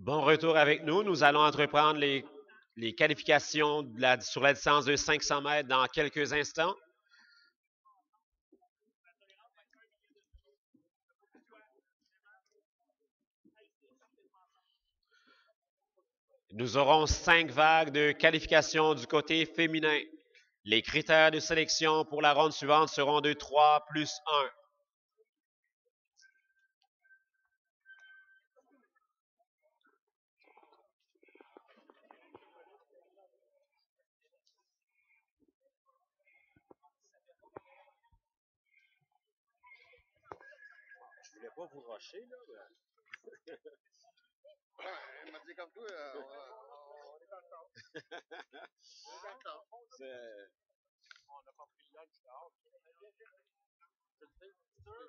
Bon retour avec nous. Nous allons entreprendre les, qualifications sur la distance de 500 mètres dans quelques instants. Nous aurons cinq vagues de qualifications du côté féminin. Les critères de sélection pour la ronde suivante seront de 3 plus 1. Je voulais pas vous rusher, là. Elle m'a dit comme toi, euh, on, on- on est dans. On est dans le temps. On n'a pas pris le lunch dehors. Je le sais,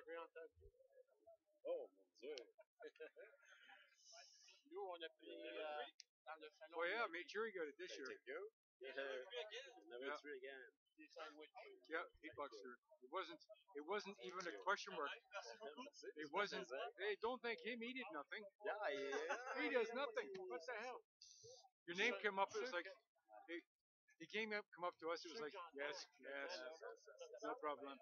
j'ai entendu. Oh, mon Dieu. Nous, on a pris euh, dans le salon Well, yeah, made sure he got it this year. Number three again. des sandwichs. Yeah, eight bucks, sir. It wasn't. It wasn't even a question mark. It wasn't. Hey, don't thank him. He did nothing. Yeah, Yeah, He does nothing. What the hell? Your name came up. It was like. He, he came up, come up to us. It was like, yes, yes, no problem.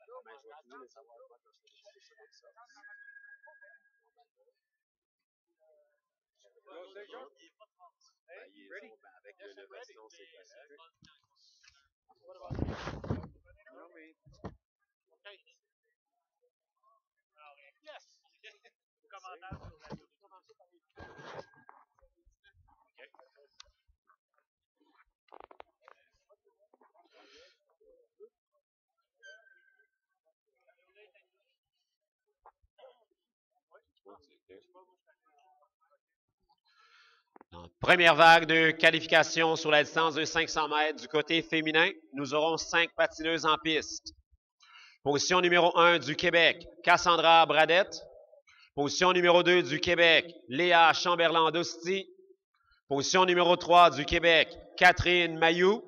No, say go. Hey, ready? Yes, le I'm ready. version, c'est classique. What about you? No, me. Okay. Yes! Commentaire sur la première vague de qualification sur la distance de 500 mètres du côté féminin, nous aurons cinq patineuses en piste. Position numéro 1 du Québec, Cassandra Bradette. Position numéro 2 du Québec, Léa Chamberlain-Dosti. Position numéro 3 du Québec, Catherine Mayou.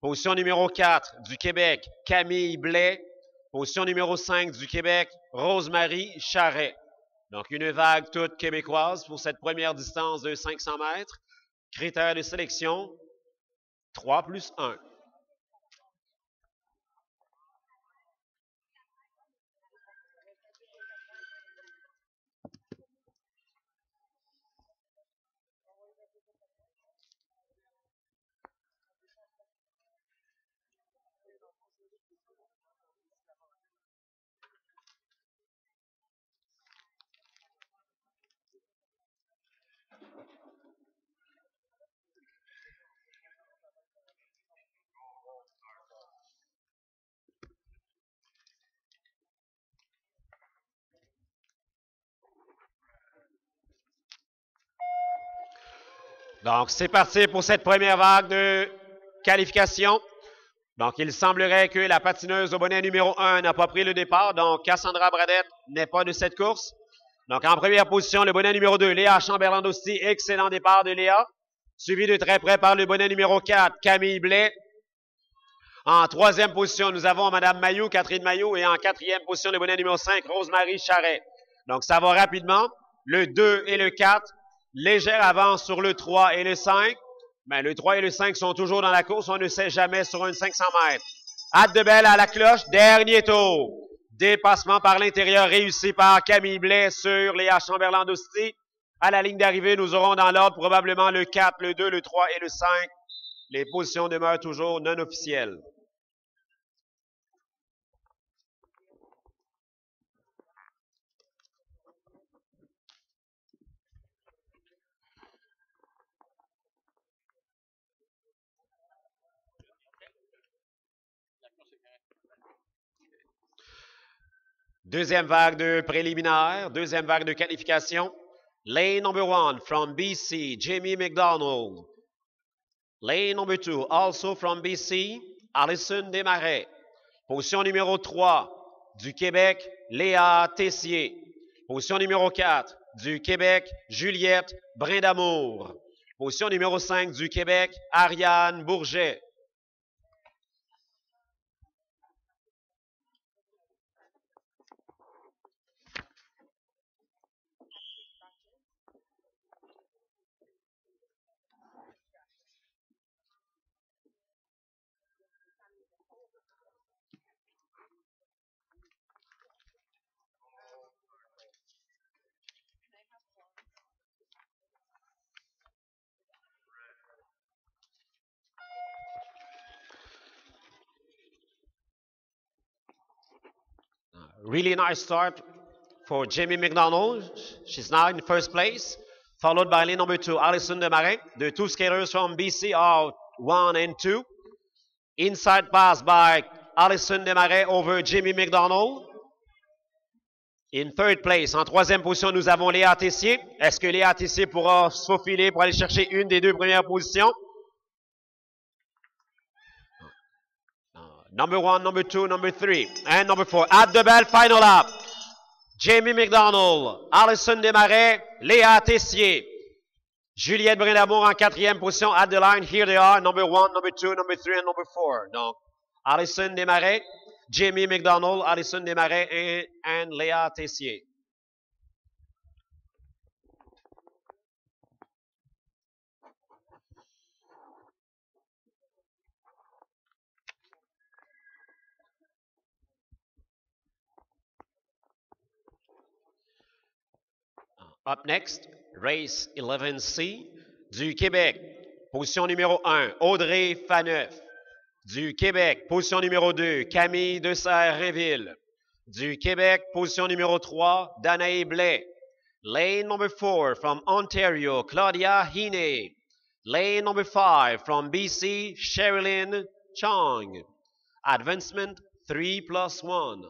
Position numéro 4 du Québec, Camille Blais. Position numéro 5 du Québec, Rosemary Charret. Donc, une vague toute québécoise pour cette première distance de 500 mètres. Critères de sélection, 3 plus 1. Donc, c'est parti pour cette première vague de qualification. Donc, il semblerait que la patineuse au bonnet numéro 1 n'a pas pris le départ. Donc, Cassandra Bradette n'est pas de cette course. Donc, en première position, le bonnet numéro 2, Léa Chamberlain-Dosti. Excellent départ de Léa. Suivi de très près par le bonnet numéro 4, Camille Blais. En troisième position, nous avons Madame Mayou, Catherine Mayou. Et en quatrième position, le bonnet numéro 5, Rosemary Charret. Donc, ça va rapidement. Le 2 et le 4 légère avance sur le 3 et le 5. Mais le 3 et le 5 sont toujours dans la course. On ne sait jamais sur une 500 mètres. Hâte de belle à la cloche. Dernier tour. Dépassement par l'intérieur réussi par Camille Blais sur Léa Chamberlain-Dosti. À la ligne d'arrivée, nous aurons dans l'ordre probablement le 4, le 2, le 3 et le 5. Les positions demeurent toujours non officielles. Deuxième vague de préliminaire, deuxième vague de qualification. Lane number one from BC, Jamie McDonald. Lane number two, also from BC, Alison Desmarais. Position numéro 3 du Québec, Léa Tessier. Position numéro 4 du Québec, Juliette Brindamour. Position numéro 5 du Québec, Ariane Bourget. Really nice start for Jamie McDonald. She's now in first place, followed by lane number two, Alison Demarin. The two skaters from BC are one and two. Inside pass by Alison Demarin over Jimmy McDonald. In third place, en troisième position, nous avons Léa Tessier. Est-ce que Léa Tessier pourra se faufiler pour aller chercher une des deux premières positions? Number one, number two, number three, and number four. At the bell, final lap. Jamie McDonald, Alison Desmarais, Léa Tessier, Juliette Brindamour en quatrième position. At the line, here they are, number one, number two, number three, and number four. Donc, Alison Desmarais, Jamie McDonald, Alison Desmarais, and, and Léa Tessier. Up next, race 11C du Québec. Position numéro 1, Audrey Faneuf. Du Québec, position numéro 2, Camille de Serre-Réville. Du Québec, position numéro 3, Danae Blais. Lane number 4 from Ontario, Claudia Heaney. Lane number 5 from BC, Sherilyn Chong. Advancement 3 plus 1.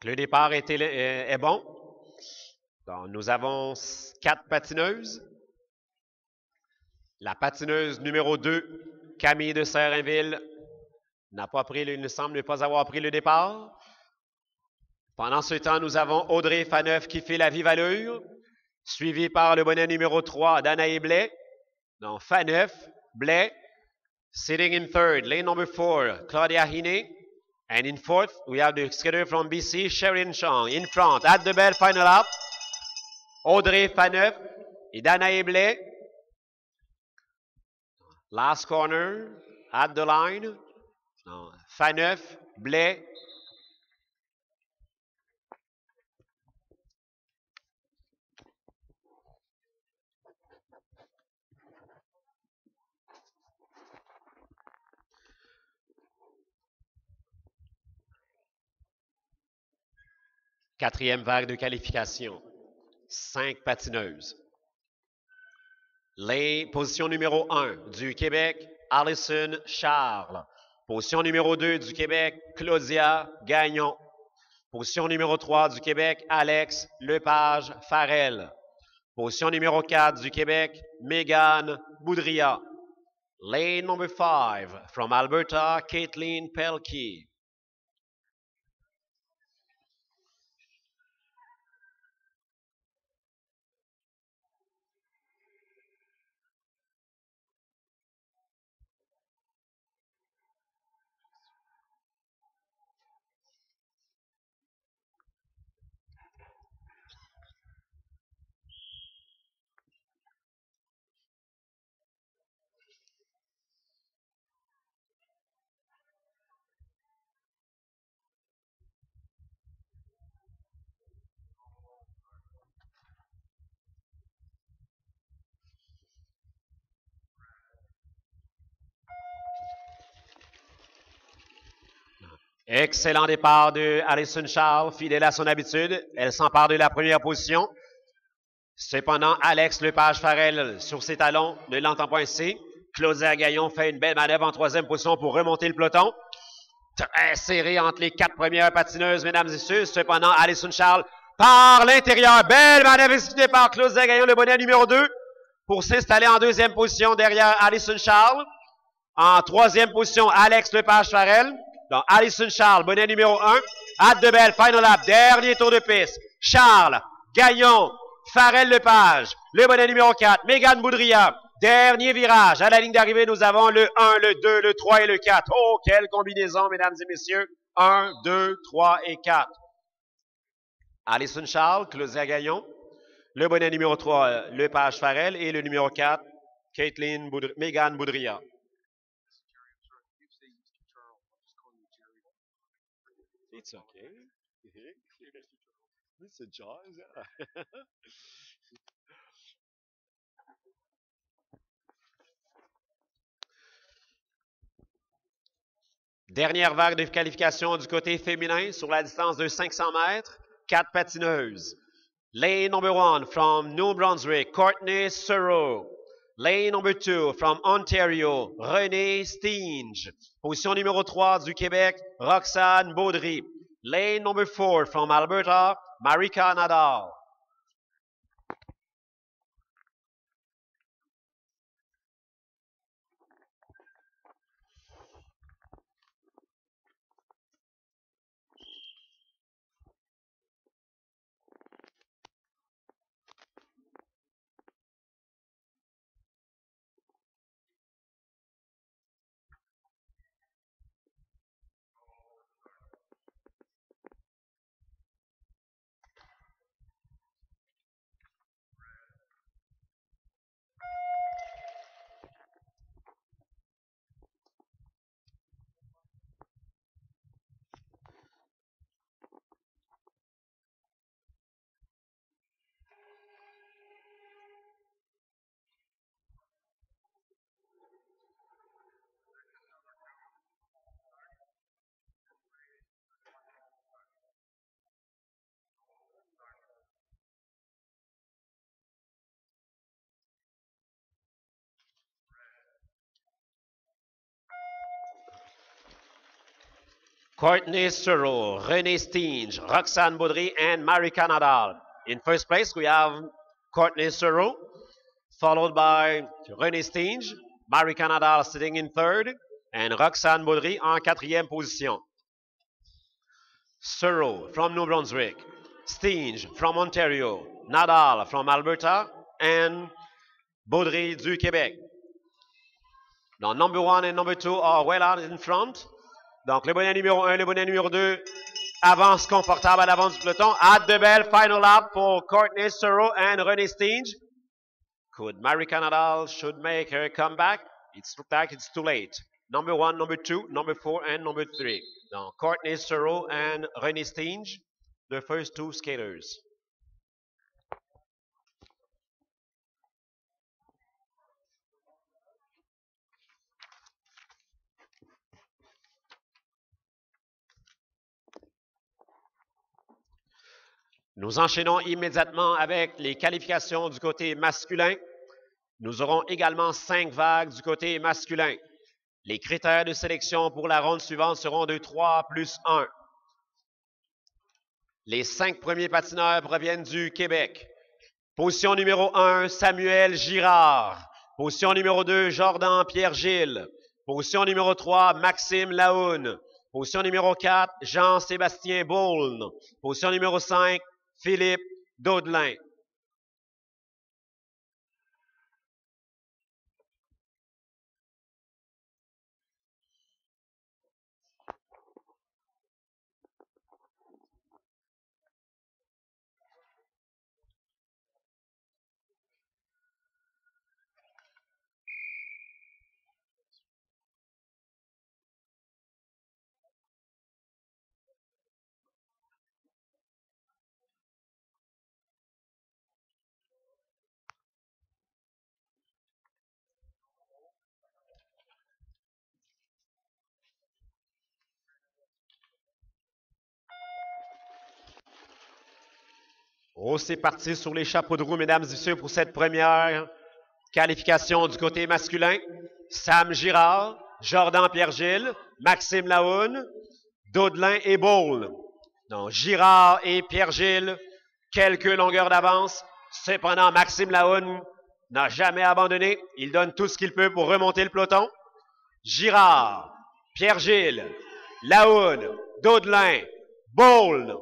Donc, le départ est, est, bon. Donc, nous avons quatre patineuses. La patineuse numéro 2, Camille de Serrainville, n'a pas pris, il ne semble pas avoir pris le départ. Pendant ce temps, nous avons Audrey Faneuf qui fait la vive allure, suivi par le bonnet numéro 3, Danae Blais. Donc, Faneuf, Blais, sitting in third. Lane number 4, Claudia Hine. And in fourth, we have the skater from BC, Sherin Chong. In front, at the bell, final up. Audrey Faneuf et Blais. Last corner, at the line. No, Faneuf. Quatrième vague de qualification. Cinq patineuses. Les positions numéro 1 du Québec, Alison Charles. Position numéro 2 du Québec, Claudia Gagnon. Position numéro 3 du Québec, Alex Lepage Farrell. Position numéro 4 du Québec, Megan Boudria. Lane number 5 from Alberta, Caitlin Pelkey. Excellent départ de Alison Charles, fidèle à son habitude. Elle s'empare de la première position. Cependant, Alex Lepage Farrell, sur ses talons, ne l'entend pas ainsi. Claudia Gaillon fait une belle manœuvre en troisième position pour remonter le peloton. Très serré entre les quatre premières patineuses, mesdames et messieurs. Cependant, Alison Charles par l'intérieur. Belle manœuvre exécutée par Claudia Gaillon, le bonnet numéro 2, pour s'installer en deuxième position derrière Alison Charles. En troisième position, Alex Lepage Donc, Alison Charles, bonnet numéro 1. Hâte de belle, final lap, dernier tour de piste. Charles, Gaillon, Farrell Lepage, le bonnet numéro 4, Mégane Boudria, Dernier virage. À la ligne d'arrivée, nous avons le 1, le 2, le 3 et le 4. Oh, quelle combinaison, mesdames et messieurs. 1, 2, 3 et 4. Alison Charles, Claudia Gaillon. Le bonnet numéro 3, Le Page Farrell. Et le numéro 4, Caitlin Boudri Megan Boudria. It's okay. Dernière vague de qualification du côté féminin sur la distance de 500 mètres. Quatre patineuses. Lane number one from New Brunswick, Courtney Sereau. Lane number two from Ontario, René Stinge. Position numéro 3 du Québec, Roxane Baudry. Lane number four from Alberta, Marika Nadal. Courtney Searle, René Stinge, Roxanne Baudry, and Marika Nadal. In first place, we have Courtney Searle, followed by René Stinge, Marika Nadal sitting in third, and Roxanne Baudry en quatrième position. Searle from New Brunswick, Stinge from Ontario, Nadal from Alberta, and Baudry du Québec. Now, number one and number two are well out in front. Donc, le bonnet numéro 1, le bonnet numéro 2 avance confortable à l'avant du peloton. At the bell, final lap for Courtney Searle and René Stinge. Could Marika Nadal should make her comeback? It's like it's too late. Number one, number two, number four, and number three. Donc, Courtney Searle and René Stinge, the first two skaters. Nous enchaînons immédiatement avec les qualifications du côté masculin. Nous aurons également cinq vagues du côté masculin. Les critères de sélection pour la ronde suivante seront de 3 plus 1. Les cinq premiers patineurs proviennent du Québec. Position numéro 1, Samuel Girard. Position numéro 2, Jordan Pierre-Gilles. Position numéro 3, Maxime Laoun. Position numéro 4, Jean-Sébastien Boulne. Position numéro 5, Philippe Daudelin. C'est parti sur les chapeaux de roue, mesdames et messieurs, pour cette première qualification du côté masculin. Sam Girard, Jordan Pierre-Gilles, Maxime Laoun, Daudelin et Ball. Donc, Girard et Pierre-Gilles, quelques longueurs d'avance. Cependant, Maxime Laoun n'a jamais abandonné. Il donne tout ce qu'il peut pour remonter le peloton. Girard, Pierre-Gilles, Laoun, Daudelin, Ball,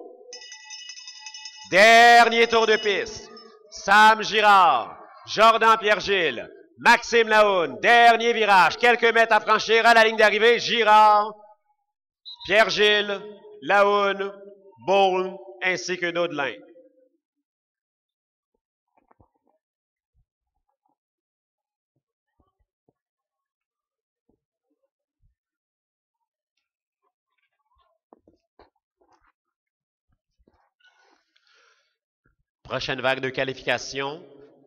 Dernier tour de piste. Sam Girard, Jordan Pierre-Gilles, Maxime Laoune. Dernier virage. Quelques mètres à franchir à la ligne d'arrivée. Girard, Pierre-Gilles, Laoune, Bourne, ainsi que Naudelin. Prochaine vague de qualification,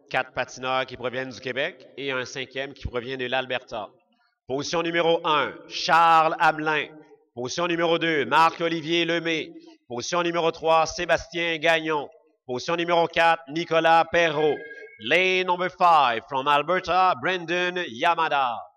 quatre patineurs qui proviennent du Québec et un cinquième qui provient de l'Alberta. Position numéro 1, Charles Hamelin. Position numéro 2, Marc-Olivier Lemay. Position numéro 3, Sébastien Gagnon. Position numéro 4, Nicolas Perrault. Lane number 5 from Alberta, Brendan Yamada.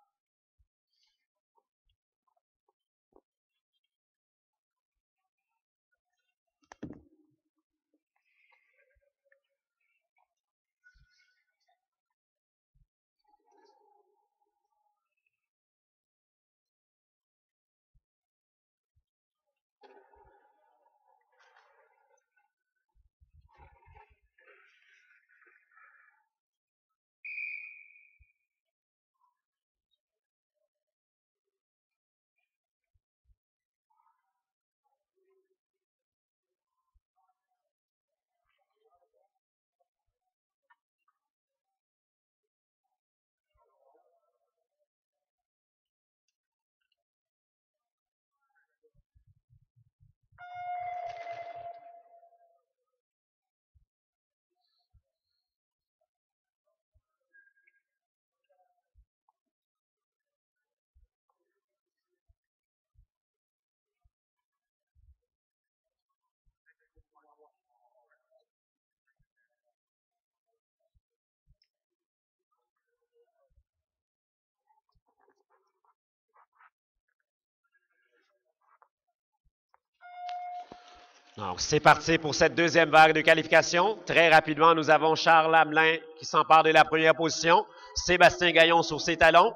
Donc, c'est parti pour cette deuxième vague de qualification. Très rapidement, nous avons Charles Hamelin qui s'empare de la première position. Sébastien Gaillon sur ses talons.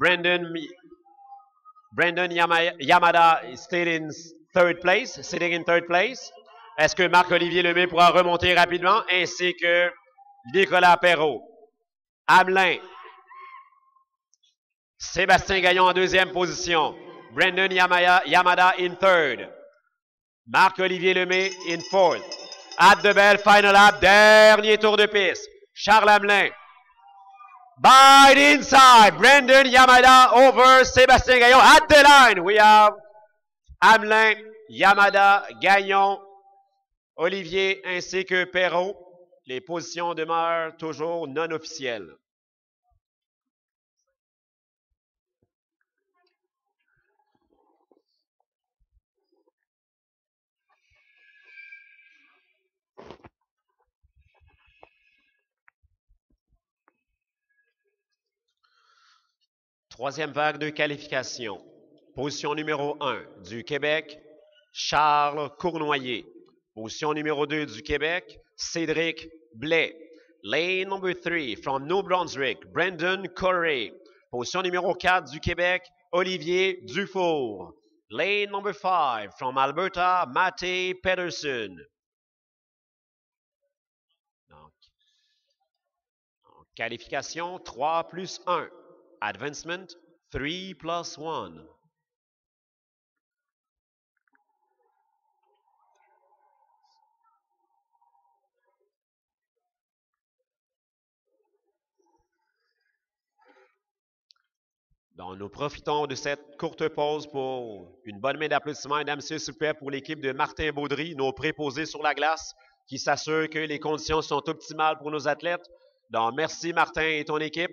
Brandon, Brandon Yamada stayed in third place, sitting in third place. Est-ce que Marc-Olivier Lemay pourra remonter rapidement, ainsi que Nicolas Perrault? Hamelin. Sébastien Gaillon en deuxième position. Brandon Yamada in third. Marc-Olivier Lemay in fourth. At the bell, final lap, dernier tour de piste. Charles Hamelin. By inside, Brendan Yamada over Sébastien Gagnon. At the line, we have Hamelin, Yamada, Gagnon, Olivier ainsi que Perrault. Les positions demeurent toujours non officielles. Troisième vague de qualification. Position numéro 1 du Québec, Charles Cournoyer. Position numéro 2 du Québec, Cédric Blais. Lane number 3 from New Brunswick, Brendan Corey. Position numéro 4 du Québec, Olivier Dufour. Lane number 5 from Alberta, Matty Pedersen. Qualification 3 plus 1. Advancement 3 plus 1. Donc, nous profitons de cette courte pause pour une bonne main d'applaudissements, mesdames messieurs, plaît, pour l'équipe de Martin Baudry, nos préposés sur la glace, qui s'assurent que les conditions sont optimales pour nos athlètes. Donc, merci Martin et ton équipe.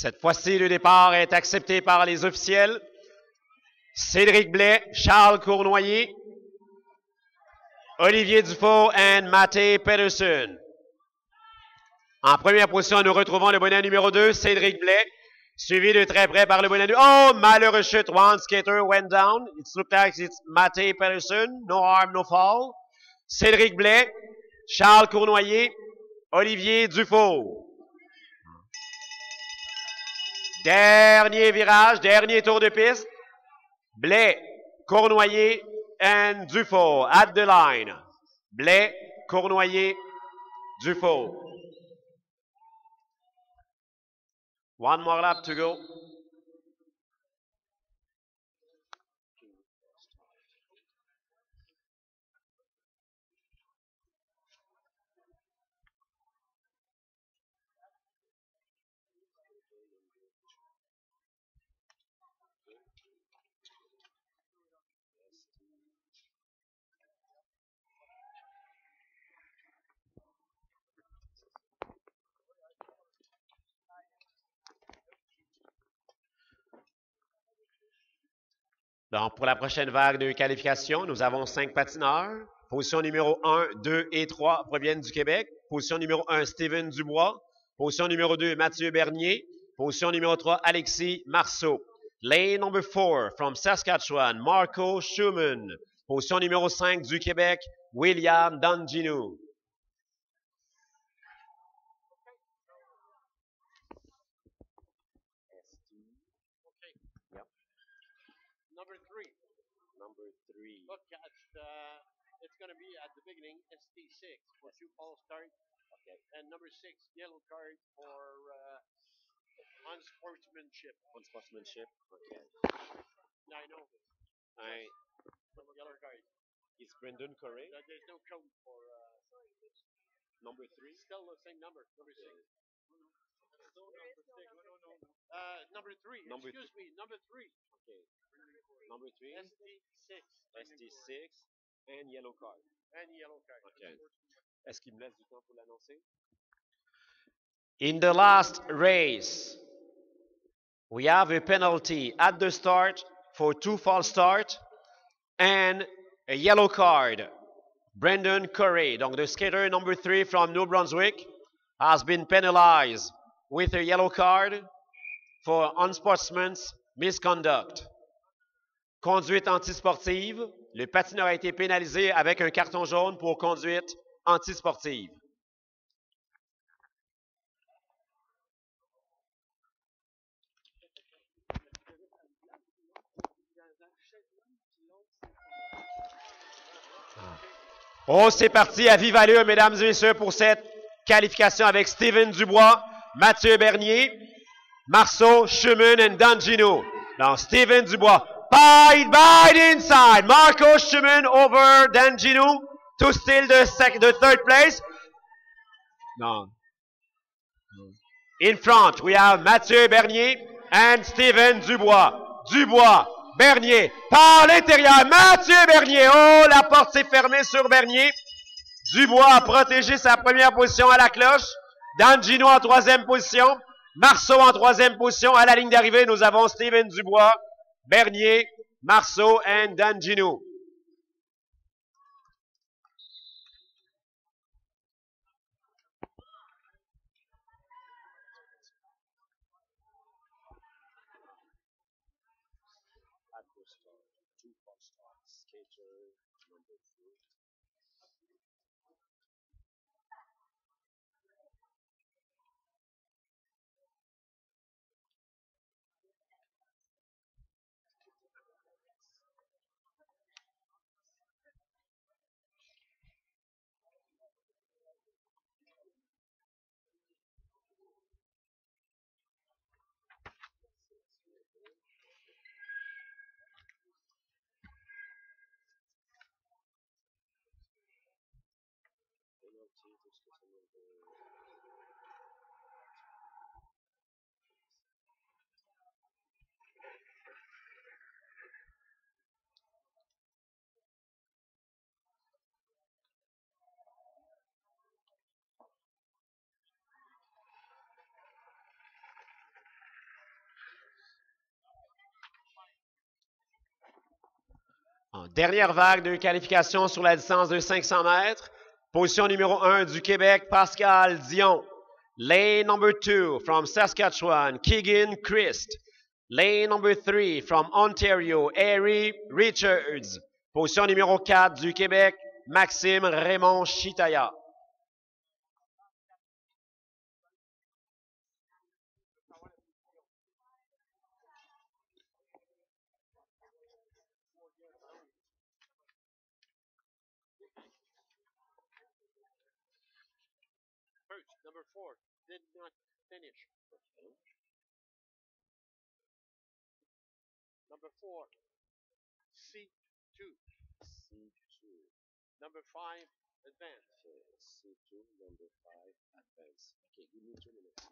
Cette fois-ci, le départ est accepté par les officiels. Cédric Blais, Charles Cournoyer, Olivier Dufault et Mathé Pedersen. En première position, nous retrouvons le bonnet numéro 2, Cédric Blais, suivi de très près par le bonnet numéro... Oh, malheureux chute, one skater went down. It looked like it's Mathé Pedersen, no harm, no fall. Cédric Blais, Charles Cournoyer, Olivier Dufault. Dernier virage, dernier tour de piste. Blais, Cournoyer and Dufault at the line. Blais, Cournoyer, Dufault. One more lap to go. Donc, pour la prochaine vague de qualification, nous avons cinq patineurs. Position numéro 1, 2 et 3 proviennent du Québec. Position numéro 1, Steven Dubois. Position numéro 2, Mathieu Bernier. Position numéro 3, Alexis Marceau. Lane number 4, from Saskatchewan, Marco Schumann. Position numéro 5 du Québec, William Danginu. Going to be at the beginning ST6 for two false start. Okay. And number six, yellow card for uh, unsportsmanship. On sportsmanship. Okay. Yeah, I know. Un, But yellow card. it's Brendan Correa. That there's no code for. Uh, Number 3. still the same number. Number six. Uh, number three. Number Excuse me. Number three. Okay. Number 3. ST6 ST6 and yellow card. and yellow card. Okay. Est-ce qu'il me laisse du temps pour l'annoncer? In the last race, we have a penalty at the start for two false start and a yellow card. Brendan Curry, donc the skater number three from New Brunswick, has been penalized with a yellow card for unsportsman's misconduct. Conduite antisportive, le patineur a été pénalisé avec un carton jaune pour conduite antisportive. Oh, c'est parti à vive allure, mesdames et messieurs, pour cette qualification avec Steven Dubois, Mathieu Bernier, Marceau, Schumann et Dangino. Donc, Steven Dubois, bide, bide inside. Marco Schumann over Dangino to steal the third place. No. In front, we have Mathieu Bernier and Steven Dubois. Dubois, Bernier, par l'intérieur, Mathieu Bernier. Oh, la porte s'est fermée sur Bernier. Dubois a protégé sa première position à la cloche. D'Angino en troisième position. Marceau en troisième position. À la ligne d'arrivée, nous avons Steven Dubois, Bernier, Marceau et D'Angino. Dernière vague de qualification sur la distance de 500 mètres. Position numéro 1 du Québec, Pascal Dion. Lane number 2 from Saskatchewan, Keegan Christ. Lane number 3 from Ontario, Harry Richards. Position numéro 4 du Québec, Maxime Raymond Chitaya. Number four, did not finish. Number four, C2. C2. Number five, advance. Okay, C2, number 5, advance. Okay, give me two minutes.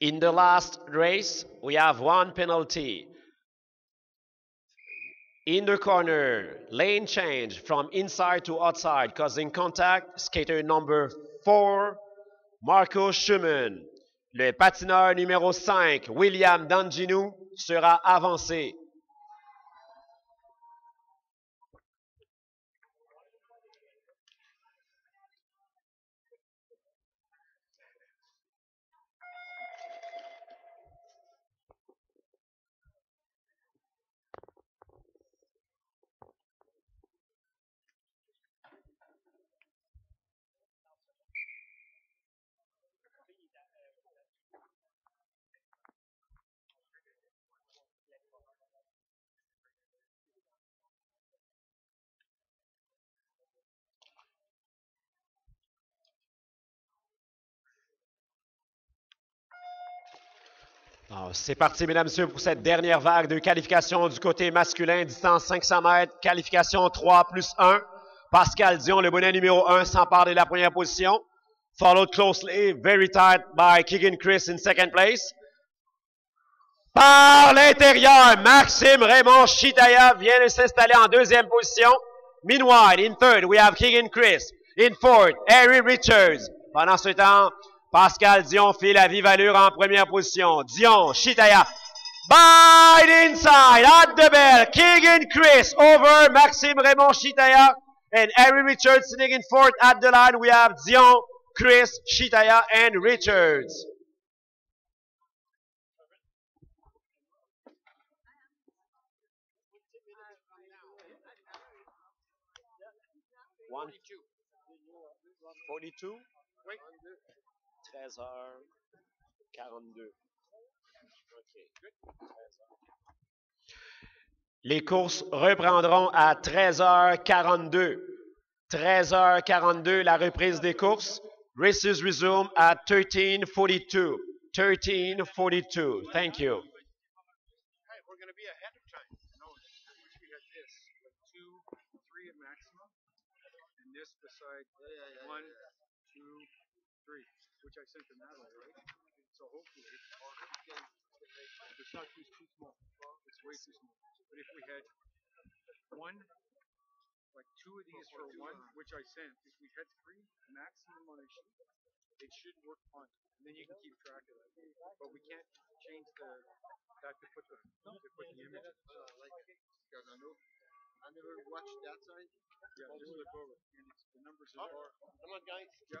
In the last race, we have one penalty. In the corner, lane change from inside to outside, causing contact, skater number 4, Marco Schumann. Le patineur numéro 5, William Danginou, sera avancé. C'est parti, mesdames messieurs, pour cette dernière vague de qualification du côté masculin, distance 500 mètres, qualification 3 plus 1. Pascal Dion, le bonnet numéro 1, s'empare de la première position. Followed closely, very tight by Keegan Chris in second place. Par l'intérieur, Maxime Raymond Chitaya vient de s'installer en deuxième position. Meanwhile, in third, we have Keegan Chris. In fourth, Harry Richards. Pendant ce temps, Pascal Dion fait la vive allure en première position. Dion, Chitaya. By the inside, at the bell, Keegan Chris over Maxime Raymond Chitaya and Harry Richards sitting in fourth at the line. We have Dion, Chris, Chitaya, and Richards. One, 42, 13h42. Les courses reprendront à 13h42. 13h42, la reprise des courses. Races resume at 1342. 1342. Thank you. It's not too, small. It's way too small. But if we had one, like two of these for one, which I sent, if we had three maximum on a sheet, it should work fine. And then you can keep track of that. But we can't change the that to put the to put the image. Because I know, I never watched that side. Yeah, just flip over. And it's, the numbers Oh, are come on, guys. yeah.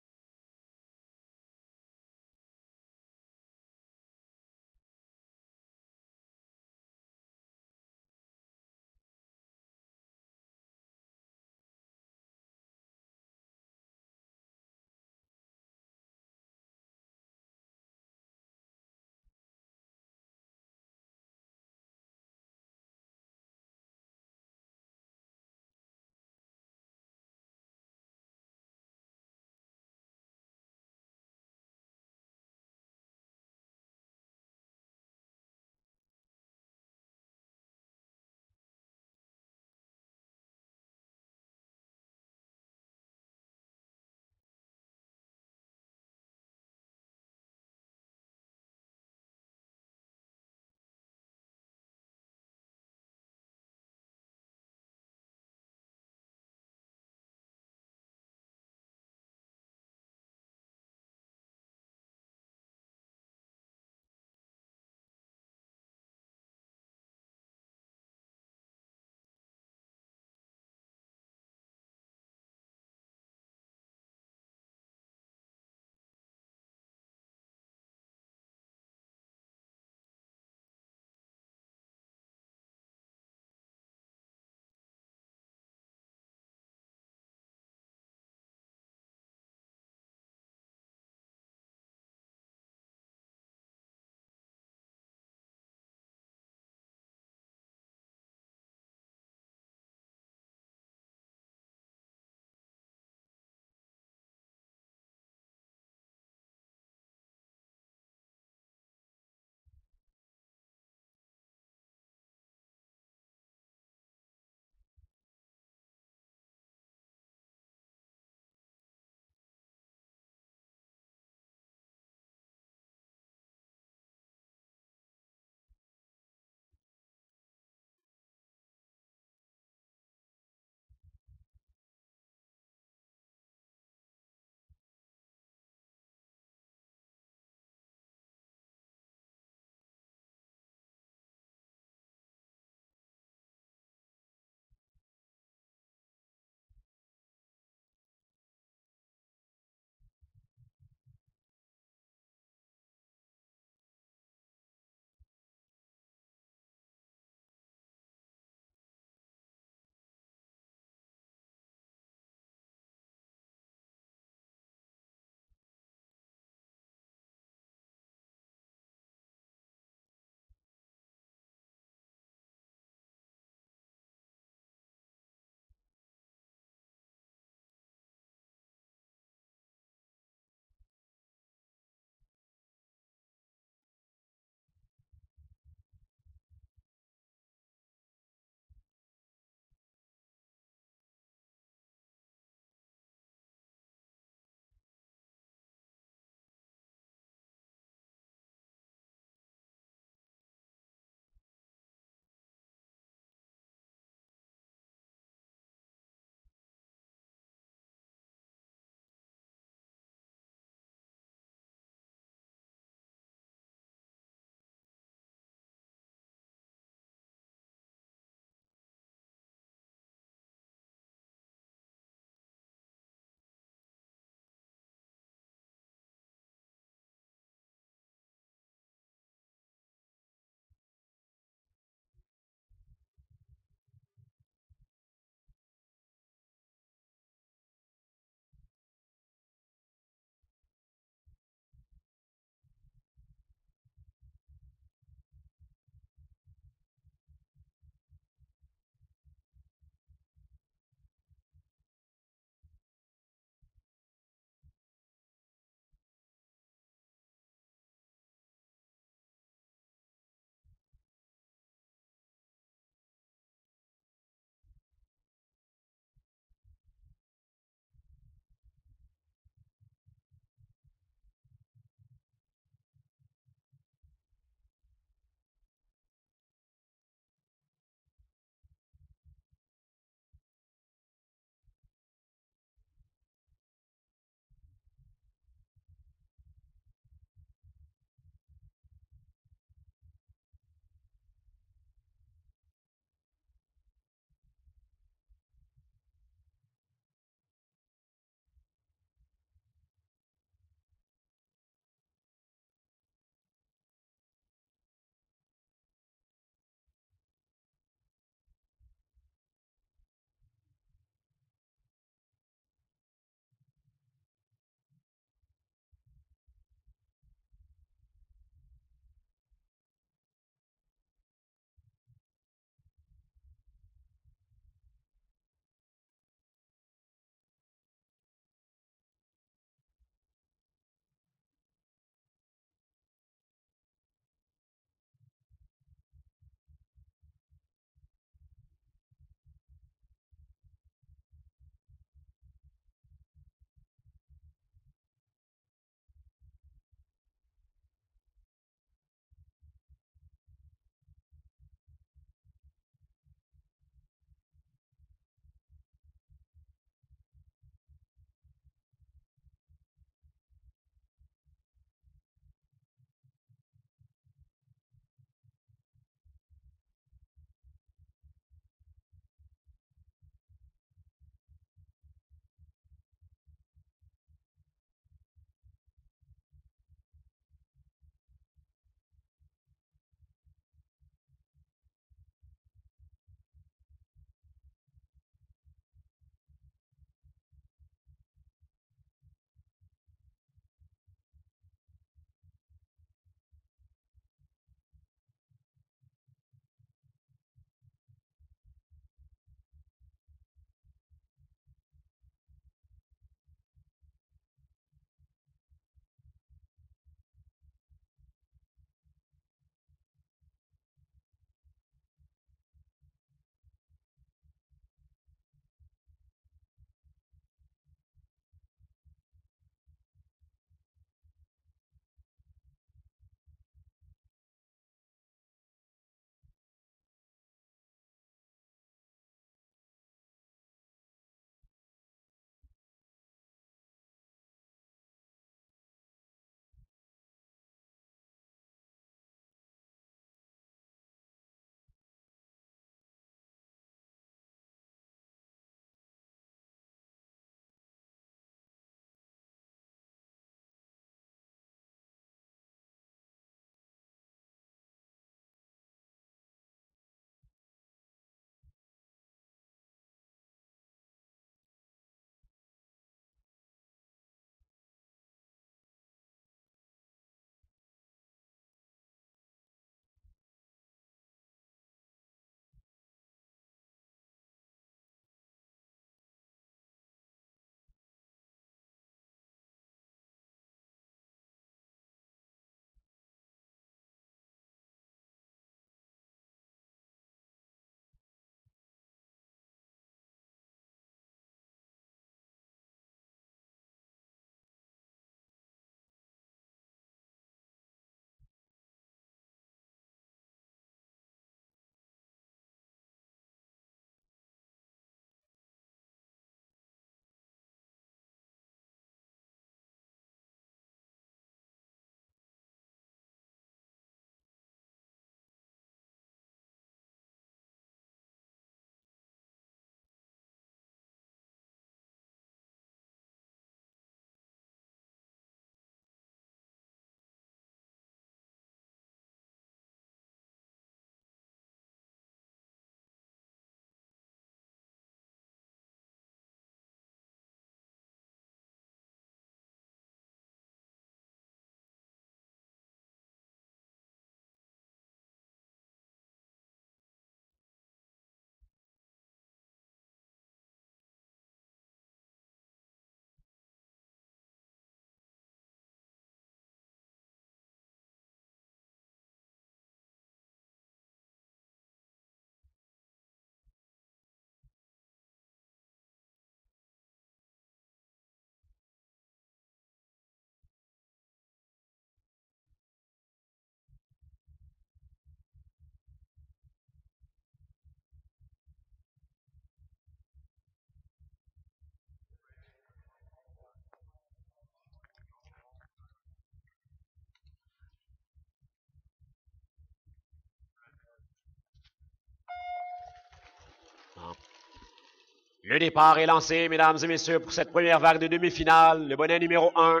Le départ est lancé, mesdames et messieurs, pour cette première vague de demi-finale. Le bonnet numéro 1,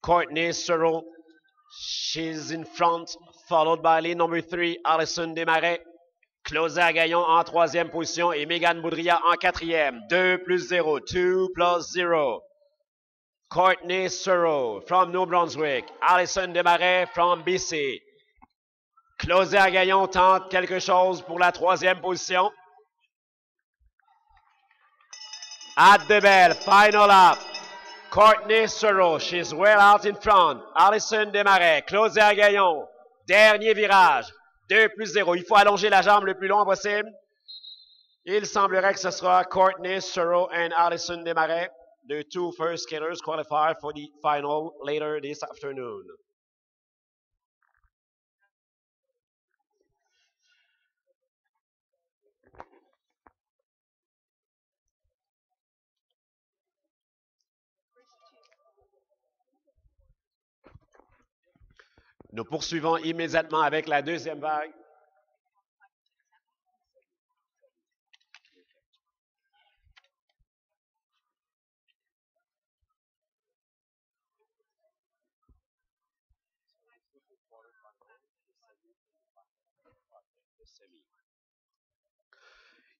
Courtney Searle. She's in front, followed by lead number 3, Alison Desmarais. Claudia Gaillon en troisième position et Megan Boudria en quatrième. 2 plus 0, 2 plus 0. Courtney Searle from New Brunswick. Alison Desmarais from BC. Claudia Gaillon tente quelque chose pour la troisième position. At the bell, final lap. Courtney Searle, she's well out in front. Alison Desmarais, Claudia Gaillon, dernier virage. 2 plus 0. Il faut allonger la jambe le plus long possible. Il semblerait que ce sera Courtney Searle and Alison Desmarais, the two first skaters qualified for the final later this afternoon. Nous poursuivons immédiatement avec la deuxième vague.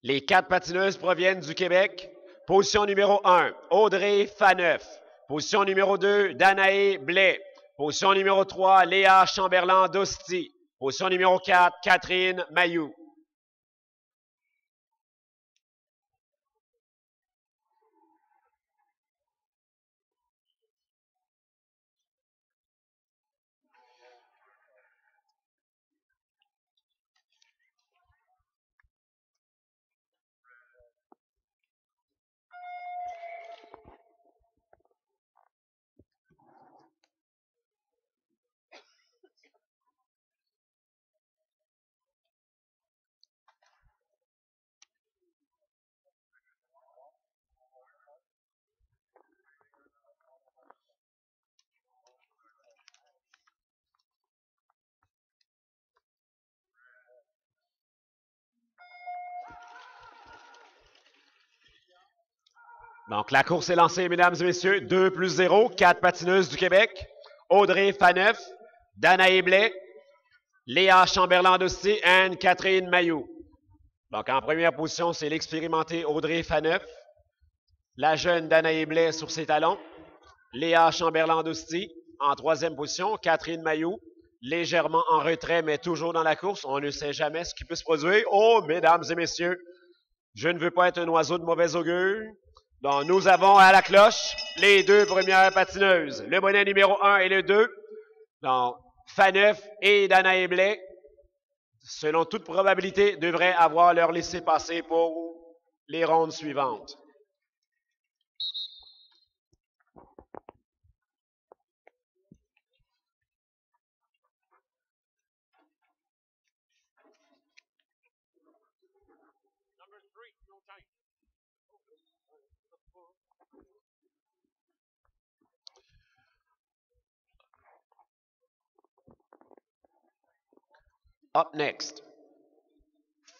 Les quatre patineuses proviennent du Québec. Position numéro 1, Audrey Faneuf. Position numéro 2, Danae Blais. Position numéro 3, Léa Chamberlain d'Hostie. Position numéro 4, Catherine Mayou. Donc, la course est lancée, mesdames et messieurs. 2 plus 0, 4 patineuses du Québec. Audrey Faneuf, Danae Blais, Léa Chamberlain-Dosti et Catherine Mayou. Donc, en première position, c'est l'expérimentée Audrey Faneuf, la jeune Danae Blais sur ses talons, Léa Chamberlain-Dosti en troisième position, Catherine Mayou, légèrement en retrait, mais toujours dans la course. On ne sait jamais ce qui peut se produire. Oh, mesdames et messieurs, je ne veux pas être un oiseau de mauvais augure. Donc, nous avons à la cloche les deux premières patineuses, le bonnet numéro 1 et le 2. Donc, Faneuf et Danae Blais, selon toute probabilité, devraient avoir leur laissé-passer pour les rondes suivantes. Up next,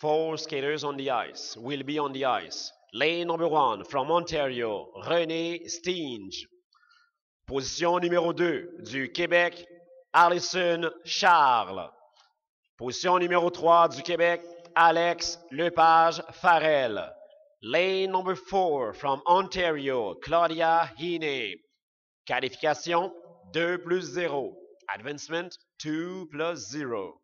four skaters on the ice will be on the ice. Lane number one from Ontario, René Stinge. Position numéro 2 du Québec, Alison Charles. Position numéro 3 du Québec, Alex Lepage Farrell. Lane number 4 from Ontario, Claudia Heaney. Qualification 2 plus 0. Advancement 2 plus 0.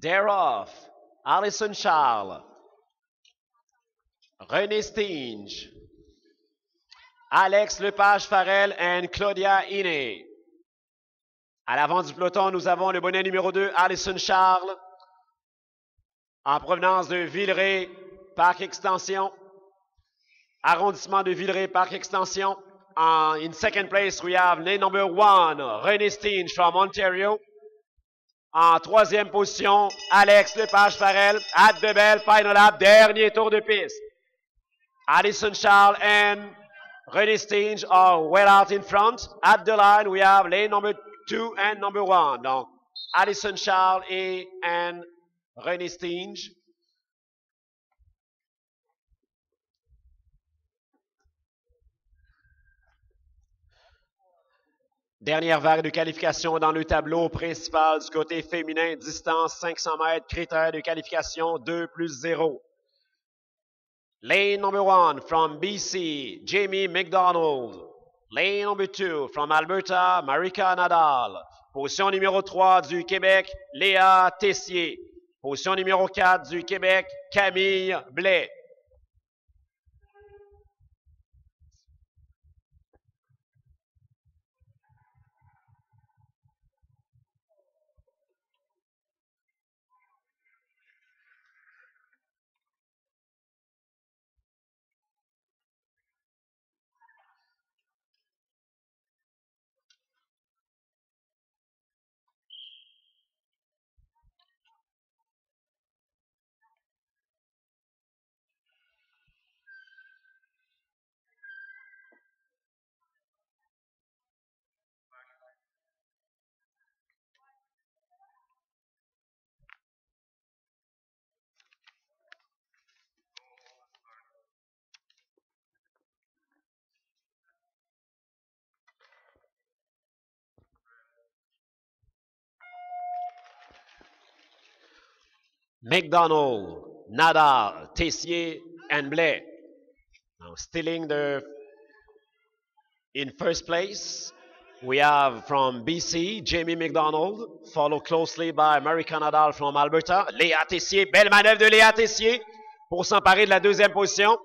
Thereof, Alison Charles. René Stinge. Alex Lepage Farrell and Claudia Ine. À l'avant du peloton, nous avons le bonnet numéro 2, Alison Charles, en provenance de Villeray, Parc Extension. Arrondissement de Villeray, Parc Extension. En, in second place, we have lane number one, René Stinge from Ontario. En troisième position, Alex Lepage Farrell, at the bell, final lap, dernier tour de piste. Alison Charles and René Stinge are well out in front. At the line, we have lane number two and number one. Donc, Alison Charles et and René Stinge. Dernière vague de qualification dans le tableau principal du côté féminin, distance 500 mètres, critère de qualification 2 plus 0. Lane number one from BC, Jamie McDonald. Lane number two from Alberta, Marika Nadal. Position numéro 3 du Québec, Léa Tessier. Position numéro 4 du Québec, Camille Blais. McDonald, Nadal, Tessier, and Blais. Now stealing the in first place. We have from BC, Jamie McDonald, followed closely by American Nadal from Alberta. Léa Tessier, belle manœuvre de Léa Tessier pour s'emparer de la deuxième position.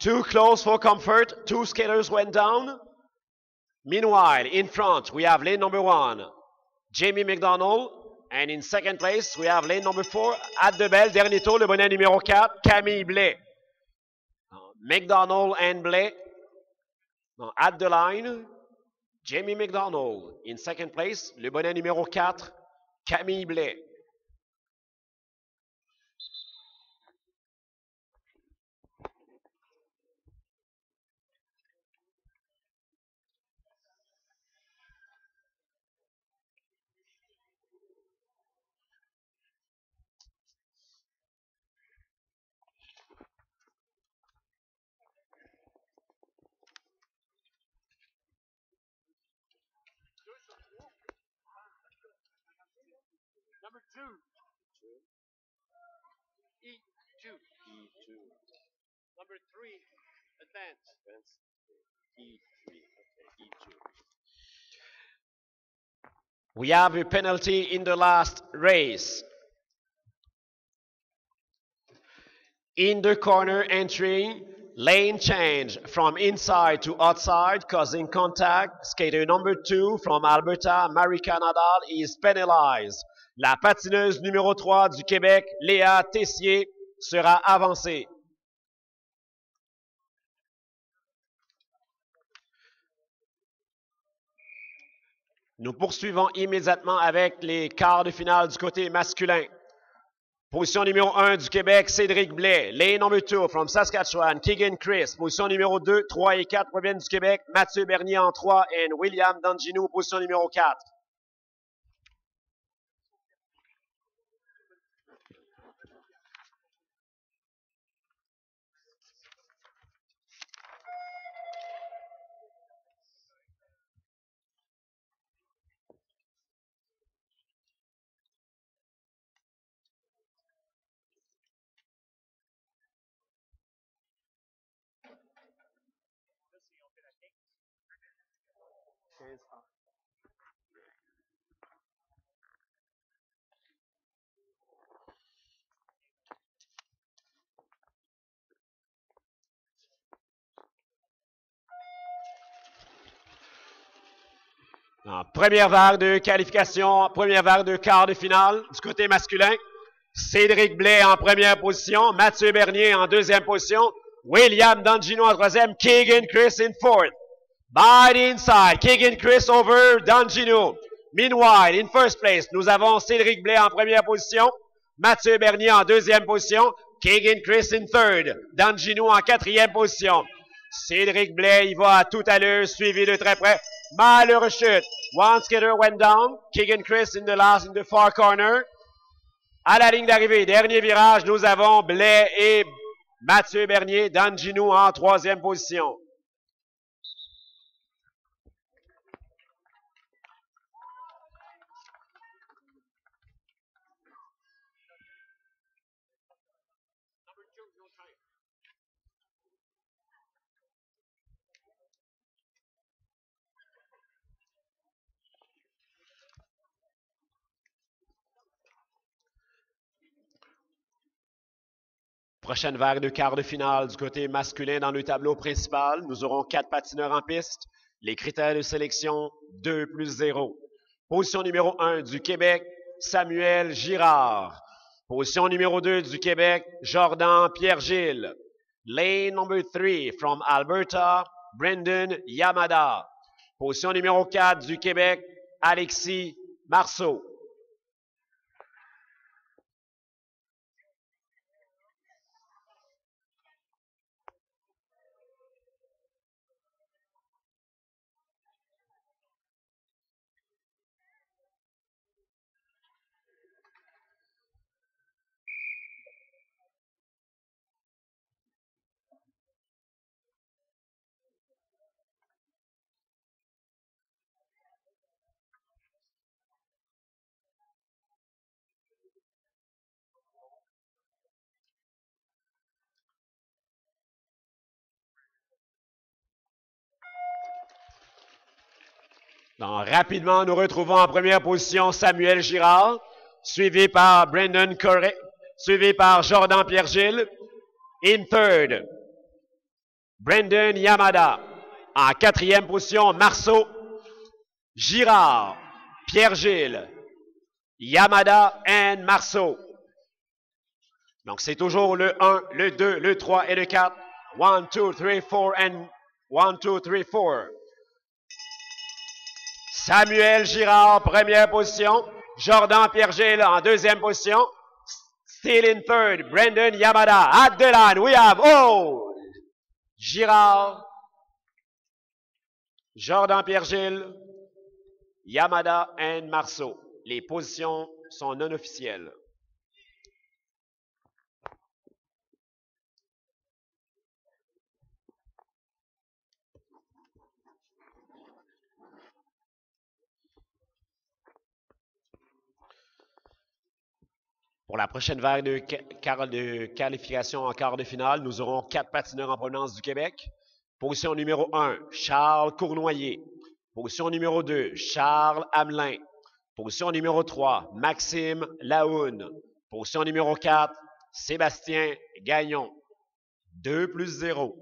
Too close for comfort. Two skaters went down. Meanwhile, in front, we have lane number one, Jamie McDonald. And in second place, we have lane number four, at the bell, dernier tour, le bonnet numéro 4, Camille Blais. McDonald and Blais. At the line, Jamie McDonald. In second place, le bonnet numéro 4, Camille Blais. E2. Number three. Advance. Advance. E3. Okay, E2. We have a penalty in the last race. In the corner entry, lane change from inside to outside, causing contact. Skater number two from Alberta, Marika Nadal, is penalized. La patineuse numéro 3 du Québec, Léa Tessier, sera avancée. Nous poursuivons immédiatement avec les quarts de finale du côté masculin. Position numéro 1 du Québec, Cédric Blais. Lane number 2 from Saskatchewan, Keegan Chris. Position numéro 2, 3 et 4 proviennent du Québec, Mathieu Bernier en 3 et William Danginou, position numéro 4. Première vague de qualification, première vague de quart de finale du côté masculin. Cédric Blais en première position, Mathieu Bernier en deuxième position, William Dangino en troisième, Keegan Chris in fourth. By the inside, Keegan Chris over Dangino. Meanwhile, in first place, nous avons Cédric Blais en première position, Mathieu Bernier en deuxième position, Keegan Chris in third, Dangino en quatrième position. Cédric Blais, il va tout à l'heure, suivi de très près. Malheureux chute. One skater went down. Keegan Chris in the last, in the far corner. À la ligne d'arrivée, dernier virage, nous avons Blais et Mathieu Bernier, Dangino en troisième position. Prochaine vague de quart de finale du côté masculin dans le tableau principal. Nous aurons quatre patineurs en piste. Les critères de sélection 2 plus 0. Position numéro 1 du Québec, Samuel Girard. Position numéro 2 du Québec, Jordan Pierre-Gilles. Lane number 3 from Alberta, Brendan Yamada. Position numéro 4 du Québec, Alexis Marceau. Donc, rapidement, nous retrouvons en première position Samuel Girard, suivi par Brendan Corey, suivi par Jordan Pierre-Gilles. In third, Brendan Yamada. En quatrième position, Marceau, Girard, Pierre-Gilles, Yamada and Marceau. Donc, c'est toujours le 1, le 2, le 3 et le 4. 1, 2, 3, 4 and 1, 2, 3, 4. Samuel Girard, première position. Jordan Pierre-Gilles en deuxième position. Still in third, Brendan Yamada. At the line, we have, oh, Girard, Jordan Pierre-Gilles, Yamada and Marceau. Les positions sont non officielles. Pour la prochaine vague de, qualification en quart de finale, nous aurons quatre patineurs en provenance du Québec. Position numéro 1, Charles Cournoyer. Position numéro 2, Charles Hamelin. Position numéro 3, Maxime Laoune. Position numéro 4, Sébastien Gagnon. 2 plus 0.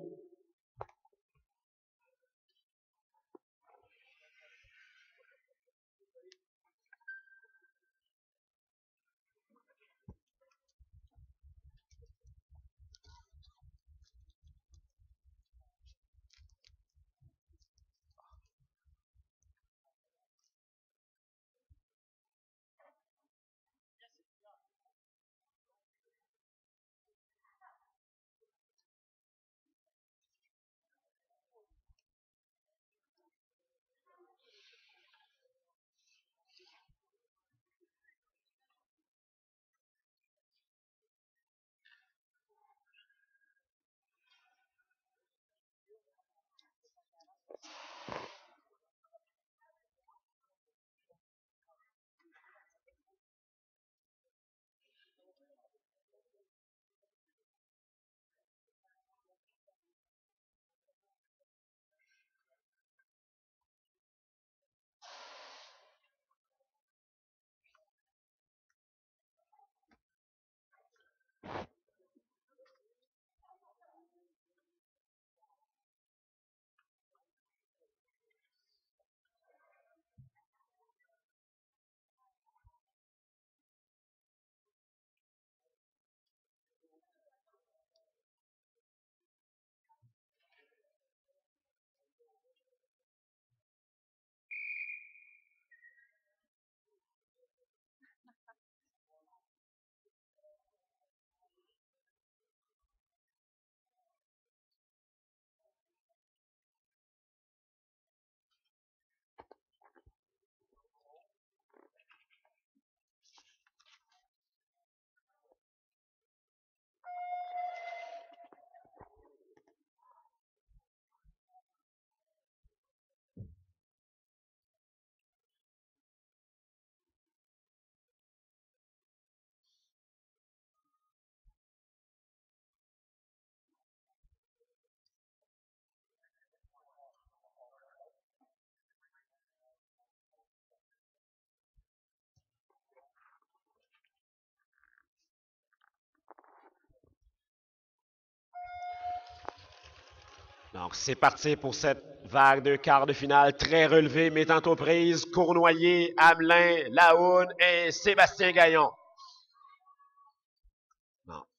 C'est parti pour cette vague de quart de finale très relevée, mettant aux prises Cournoyer, Hamelin, Laoune et Sébastien Gaillon.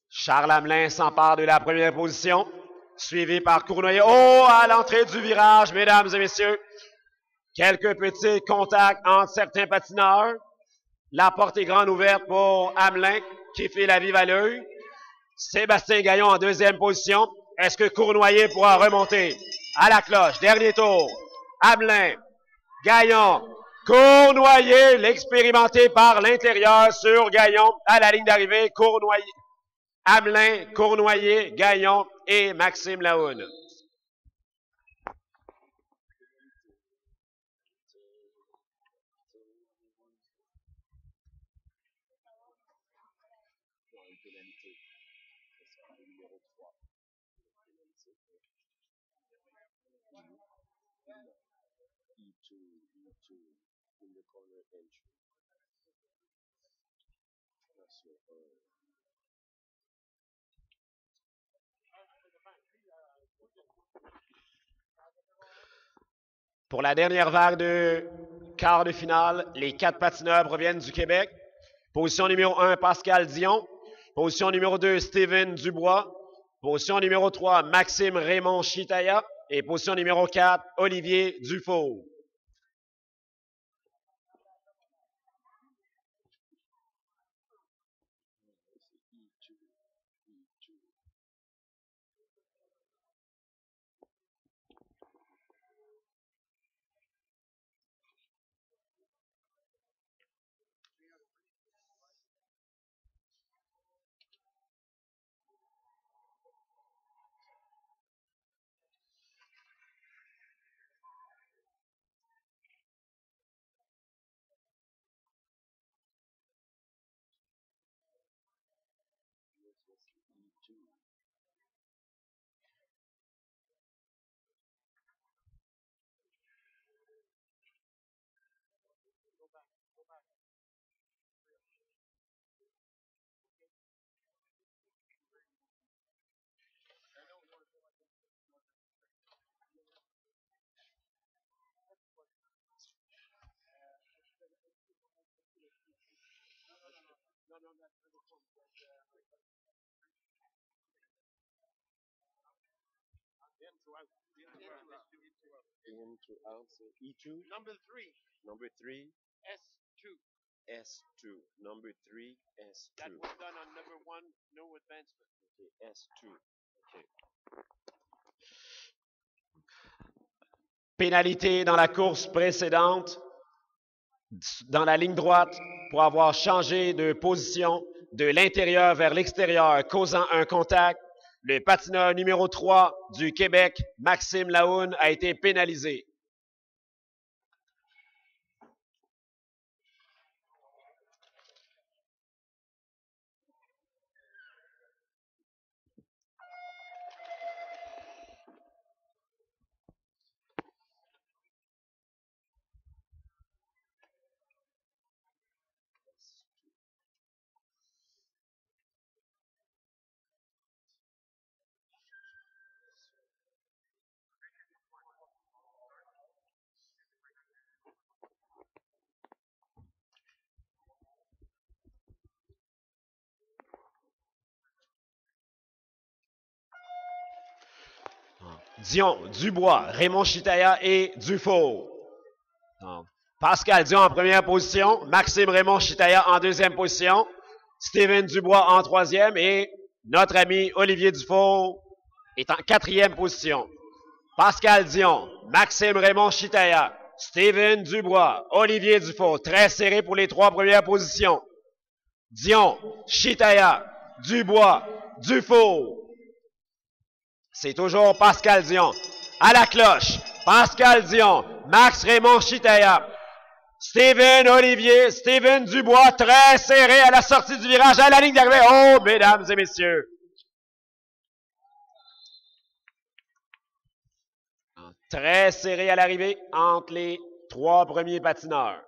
Charles Hamelin s'empare de la première position, suivi par Cournoyer. Oh, à l'entrée du virage, mesdames et messieurs. Quelques petits contacts entre certains patineurs. La porte est grande ouverte pour Hamelin, qui fait la vive à l'œil. Sébastien Gaillon en deuxième position. Est-ce que Cournoyer pourra remonter à la cloche? Dernier tour. Hamelin, Gaillon, Cournoyer, l'expérimenté par l'intérieur sur Gaillon à la ligne d'arrivée. Cournoyer, Hamelin, Cournoyer, Gaillon et Maxime Laoune. Non, une pénalité. Ce sera le numéro 3. Pénalité. E2, E2, in the corner entry. Sur, euh, Pour la dernière vague de quart de finale, les quatre patineurs proviennent du Québec. Position numéro 1, Pascal Dion. Position numéro 2, Steven Dubois. Position numéro 3, Maxime Raymond Chitaya. Et position numéro 4, Olivier Dufault. In to out, so E2. Number three, Number 3, S2. S2. Number 3, S2. That was done on number one, no advancement. Okay, S2. Okay. Pénalité dans la course précédente, dans la ligne droite, pour avoir changé de position de l'intérieur vers l'extérieur, causant un contact. Le patineur numéro 3 du Québec, Maxime Laoune, a été pénalisé. Dion, Dubois, Raymond Chitaya et Dufault. Donc, Pascal Dion en première position, Maxime Raymond Chitaya en deuxième position, Steven Dubois en troisième et notre ami Olivier Dufault est en quatrième position. Pascal Dion, Maxime Raymond Chitaya, Steven Dubois, Olivier Dufault, très serré pour les trois premières positions. Dion, Chitaya, Dubois, Dufault. C'est toujours Pascal Dion. À la cloche, Pascal Dion, Max Raymond Chitaya, Steven Olivier, Steven Dubois, très serré à la sortie du virage, à la ligne d'arrivée. Oh, mesdames et messieurs. Très serré à l'arrivée entre les trois premiers patineurs.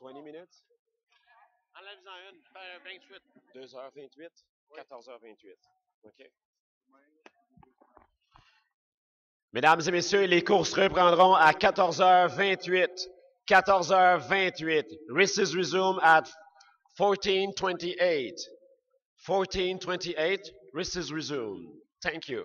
20 minutes? Enlève-en une, fais 28. 2h28? 14h28. OK. Mesdames et messieurs, les courses reprendront à 14h28. 14h28. Races resume at 1428. 1428. Races resume. Thank you.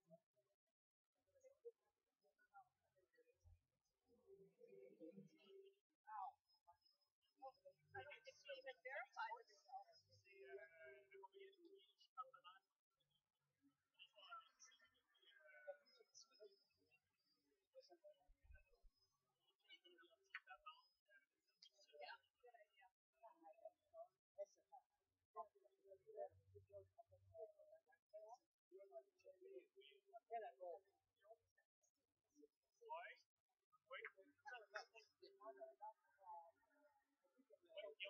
Oui, je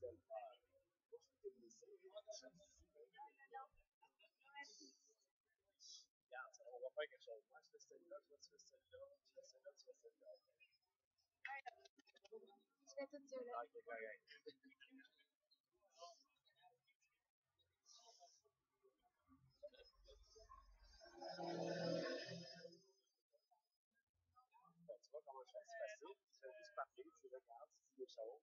Ok, correct. Bon, tu vois comment je c'est facile. Tu fais juste tu regardes, tu dis des choses,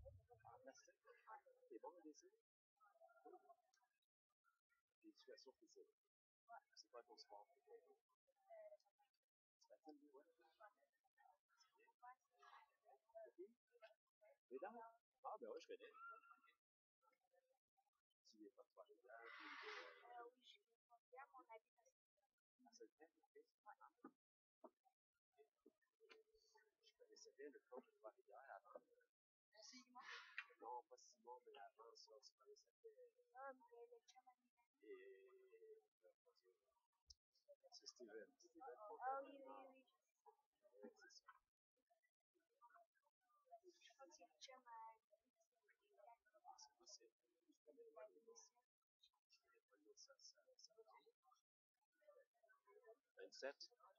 l'aréna à Québec. C'est chaud du Québec, c'est chaud. J'ai jamais été à cette aréna-là. Ok. Toi, tu vas être en sixième année ou en secondaire. Non, je t'en sais pas. Tu es en cinquième année. C'est quoi ta matière préférée? Ben, l'art et l'éducation. L'éducation physique? C'est quoi ton sport ouais? Les dents? Ah, ben ouais, je connais. Tu viens pas Euh, oui, je pas à ok? Connaissais bien le coach de pas Simon, mais c'est? Ah, mais le. Et. C'est Steven. Steven Ah oui, oui, oui. Ouais, c'est ça. Je crois que c'est le chum à c'est possible. Je connais pas le nom. Je connais pas le nom de sa, sa, sa blonde. 27.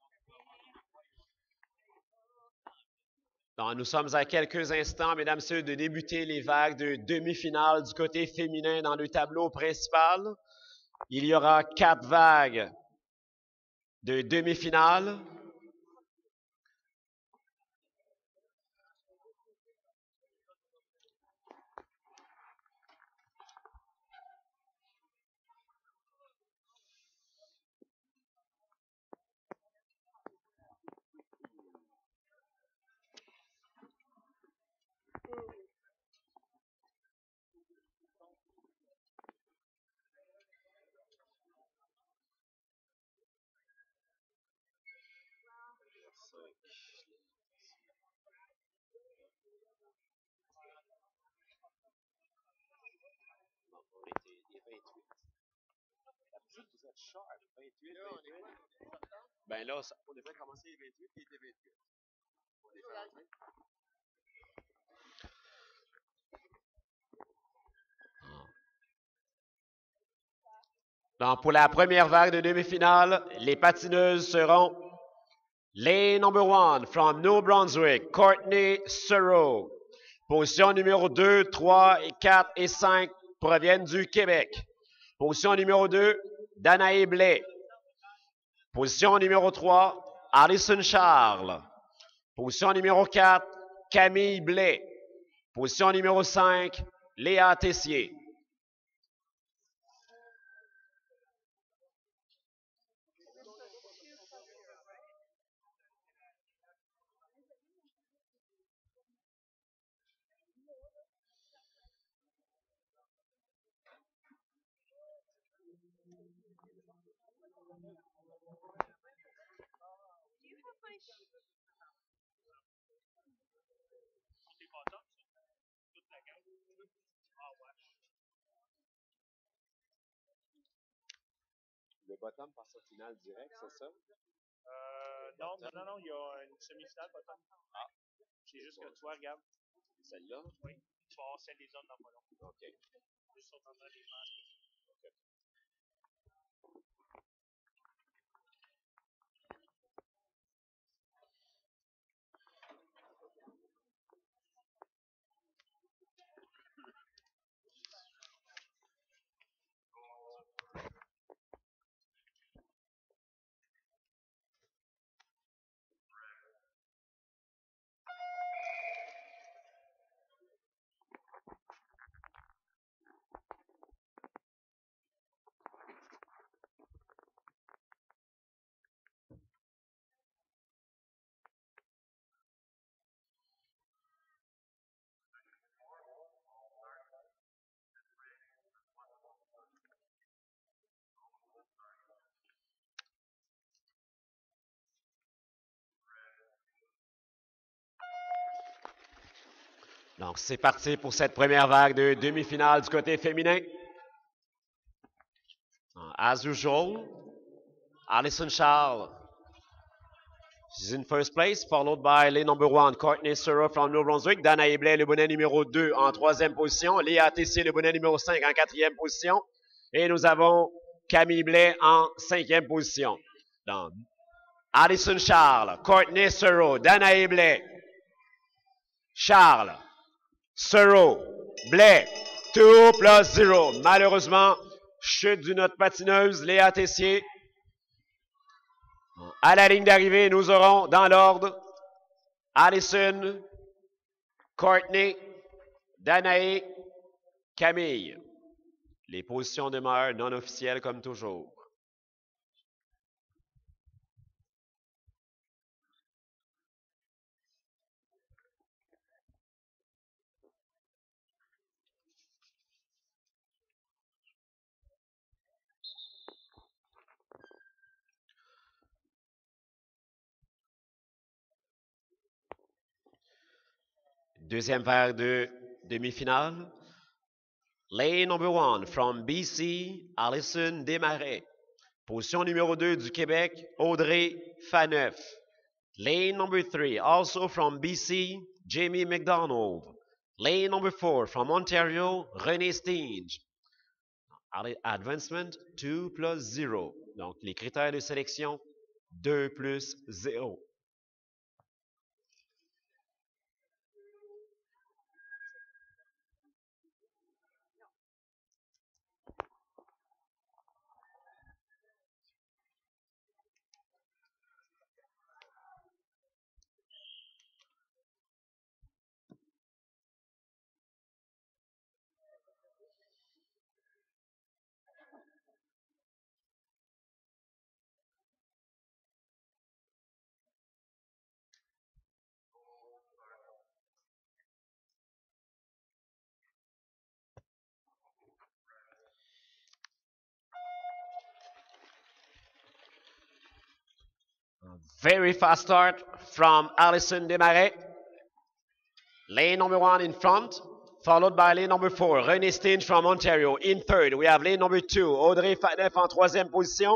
Nous sommes à quelques instants, mesdames et messieurs, de débuter les vagues de demi-finale du côté féminin dans le tableau principal. Il y aura quatre vagues de demi-finale. D'habitude, vous êtes sharp. 28, Là, on est 28. quoi? Ben là, ça- On devrait commencer les 28, puis il était 28. On est fait rentrer. donc, pour la première vague de demi-finale, les patineuses seront les number one from New Brunswick, Courtney Serow. Position numéro 2, 3 et 4 et 5 proviennent du Québec. Position numéro 2, Danae Blais. Position numéro 3, Alison Charles. Position numéro 4, Camille Blais. Position numéro 5, Léa Tessier. Bottom passe au final direct, c'est ça? Euh, non, non, non, non, il y a une semi-finale bottom. Ah. C'est juste que toi, regarde. Celle-là? Oui. Tu vas avoir celle des hommes dans pas long. OK. Juste sur dans les masques. Donc, c'est parti pour cette première vague de demi-finale du côté féminin. As usual, Alison Charles. She's in first place, followed by lane number one, Courtney Sura from New Brunswick. Dana Eblay, le bonnet numéro 2 en troisième position. Léa Tessier, le bonnet numéro 5 en quatrième position. Et nous avons Camille Blais en cinquième position. Donc, Alison Charles, Courtney Sura, Dana Eblay, Charles, Suro, Blais, 2 plus 0. Malheureusement, chute d'une autre patineuse, Léa Tessier. À la ligne d'arrivée, nous aurons dans l'ordre Allison, Courtney, Danae, Camille. Les positions demeurent non officielles comme toujours. Deuxième vague de demi-finale. Lane number one from BC, Alison Desmarais. Position numéro 2 du Québec, Audrey Faneuf. Lane number three, also from BC, Jamie McDonald. Lane number four from Ontario, René Stinge. Ad- Advancement 2 plus 0. Donc, les critères de sélection 2 plus 0. Very fast start from Alison Desmarais. Lane number one in front, followed by lane number four, René Stinge from Ontario. In third, we have lane number two, Audrey Fatneff en troisième position.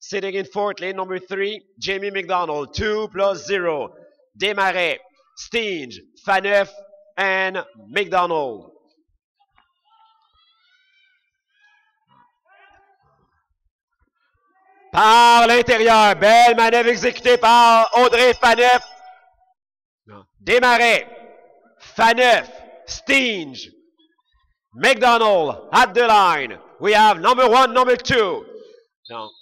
Sitting in fourth, lane number three, Jamie McDonald. Two plus zero. Desmarais, Stinge, Faneuf, and McDonald. Par l'intérieur, belle manœuvre exécutée par Audrey Faneuf. Desmarais, Faneuf, Stinge, McDonald at the line. We have number one, number two. Donc,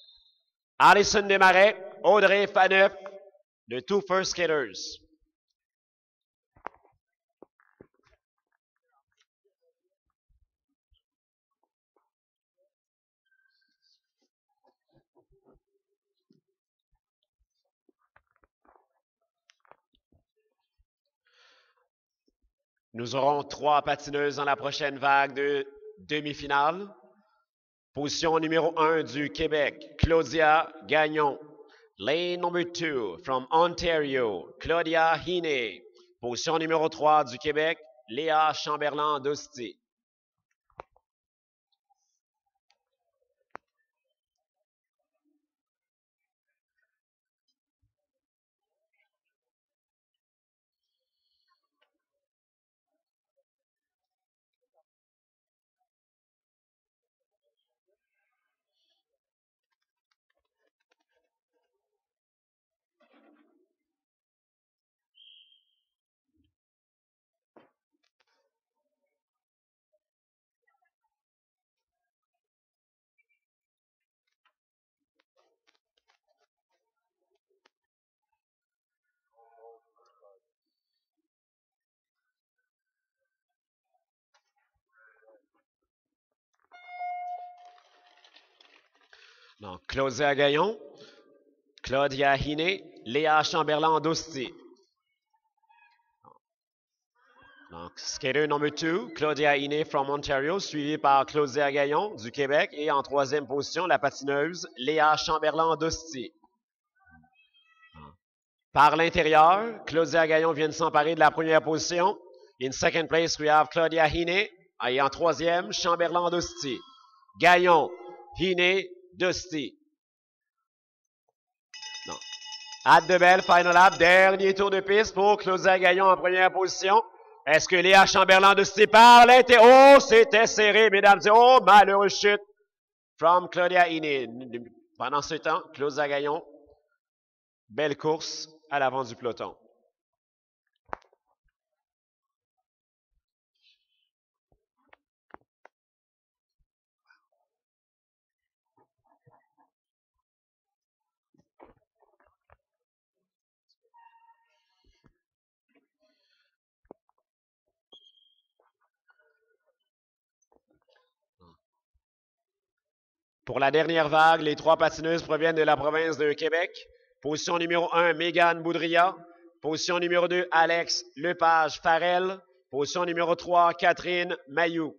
Alison Desmarais, Audrey Faneuf, the two first skaters. Nous aurons trois patineuses dans la prochaine vague de demi-finale. Position numéro 1 du Québec, Claudia Gagnon. Lane number two from Ontario, Claudia Hine. Position numéro 3 du Québec, Léa Chamberlain-Dosti. Donc, Claudia Gaillon, Claudia Hine, Léa Chamberlain-Dosti. Donc, skater number two, Claudia Hine from Ontario, suivi par Claudia Gaillon du Québec. Et en troisième position, la patineuse Léa Chamberlain-Dosti. Par l'intérieur, Claudia Gaillon vient de s'emparer de la première position. In second place, we have Claudia Hine. Et en troisième, Chamberlain-Dosti. Gaillon, Hine, Dusty. Non. Hâte de belle, final lap. Dernier tour de piste pour Claudia Gaillon en première position. Est-ce que Léa Chamberlain Dusty par l'intérieur? Oh, c'était serré, mesdames et Oh, malheureuse chute from Claudia Ine. Pendant ce temps, Claudia Gaillon, belle course à l'avant du peloton. Pour la dernière vague, les trois patineuses proviennent de la province de Québec. Position numéro 1, Mégane Boudria. Position numéro 2, Alex Lepage Farrell. Position numéro 3, Catherine Mayou.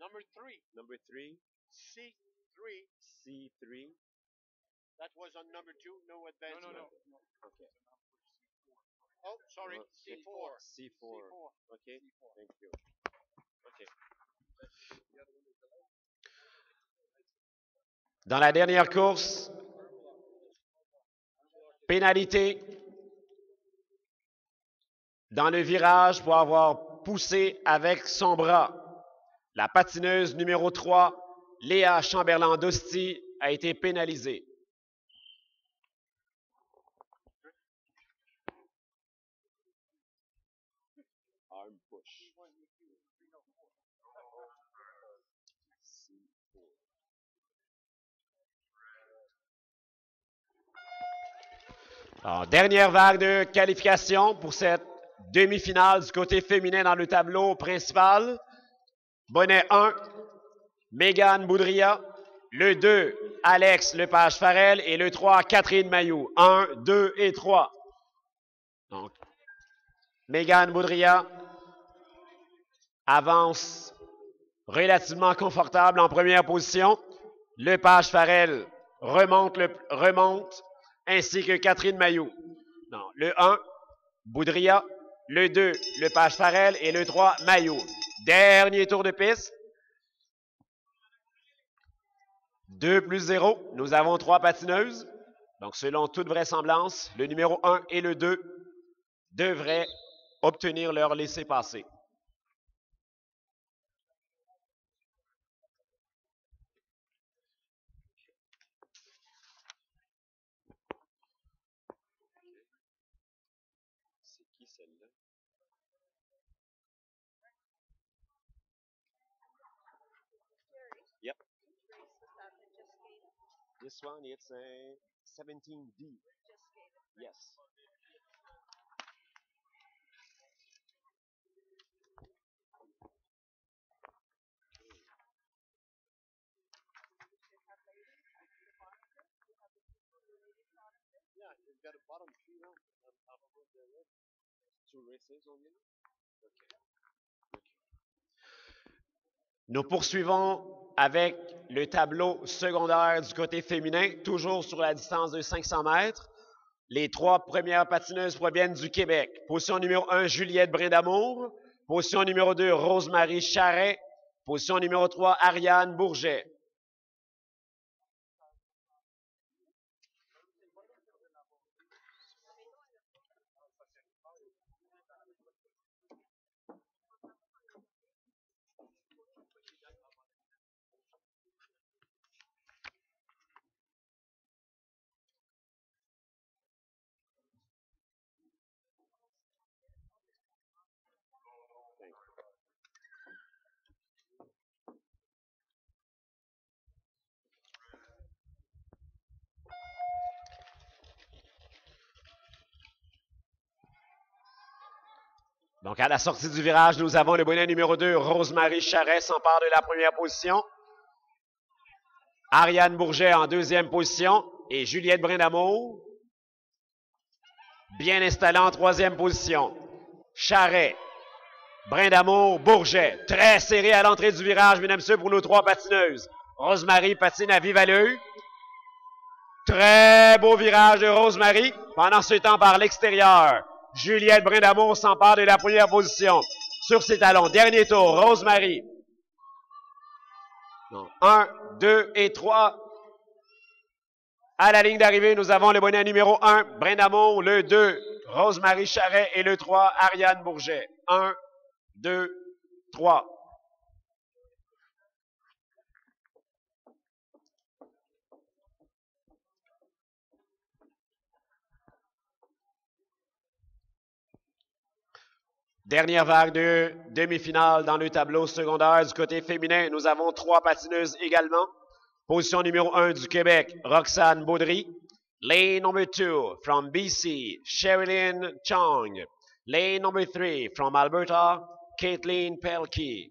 Number three, Number 3, C3. C3. That was on number two, no No, advancement. no, no. Okay. Oh, sorry, Okay. C4. C4. Okay. Thank you. Okay. Dans la dernière course, pénalité dans le virage pour avoir poussé avec son bras. La patineuse numéro 3, Léa Chamberlain-Dosti, a été pénalisée. Arm push. Alors, dernière vague de qualification pour cette demi-finale du côté féminin dans le tableau principal. Bonnet 1, Mégane Boudria. Le 2, Alex Lepage Farrell. Et le 3, Catherine Mayou. 1, 2 et 3. Donc, Mégane Boudria avance relativement confortable en première position. Lepage Farrell remonte, remonte ainsi que Catherine Mayou. Non, le 1, Boudria. Le 2, Lepage Farrell. Et le 3, Mayou. Dernier tour de piste. 2 plus 0. Nous avons trois patineuses. Donc, selon toute vraisemblance, le numéro 1 et le 2 devraient obtenir leur laissez-passer. celle-là. Yep. This one, it's a 17D. Yes. Yeah, you've got a bottom two now. On top of it, there is two races only. Nous poursuivons avec le tableau secondaire du côté féminin, toujours sur la distance de 500 mètres. Les trois premières patineuses proviennent du Québec. Position numéro 1, Juliette Brindamour. Position numéro 2, Rosemary Charret. Position numéro 3, Ariane Bourget. Donc, à la sortie du virage, nous avons le bonnet numéro 2, Rosemary Charret, s'empare de la première position. Ariane Bourget en deuxième position et Juliette Brindamour, bien installée en troisième position. Charret, Brindamour, Bourget, très serré à l'entrée du virage, mesdames et messieurs, pour nos trois patineuses. Rosemary patine à vive allure. Très beau virage de Rosemary. Pendant ce temps, par l'extérieur, Juliette Brindamour s'empare de la première position sur ses talons. Dernier tour, Rosemary. Un, deux et trois. À la ligne d'arrivée, nous avons le bonnet numéro 1, Brindamour, le 2, Rosemary Charret et le 3, Ariane Bourget. 1, 2, 3. Dernière vague de demi-finale dans le tableau secondaire du côté féminin. Nous avons trois patineuses également. Position numéro 1 du Québec, Roxane Baudry. Lane number 2 from BC, Sherilyn Chong. Lane number 3 from Alberta, Caitlin Pelkey.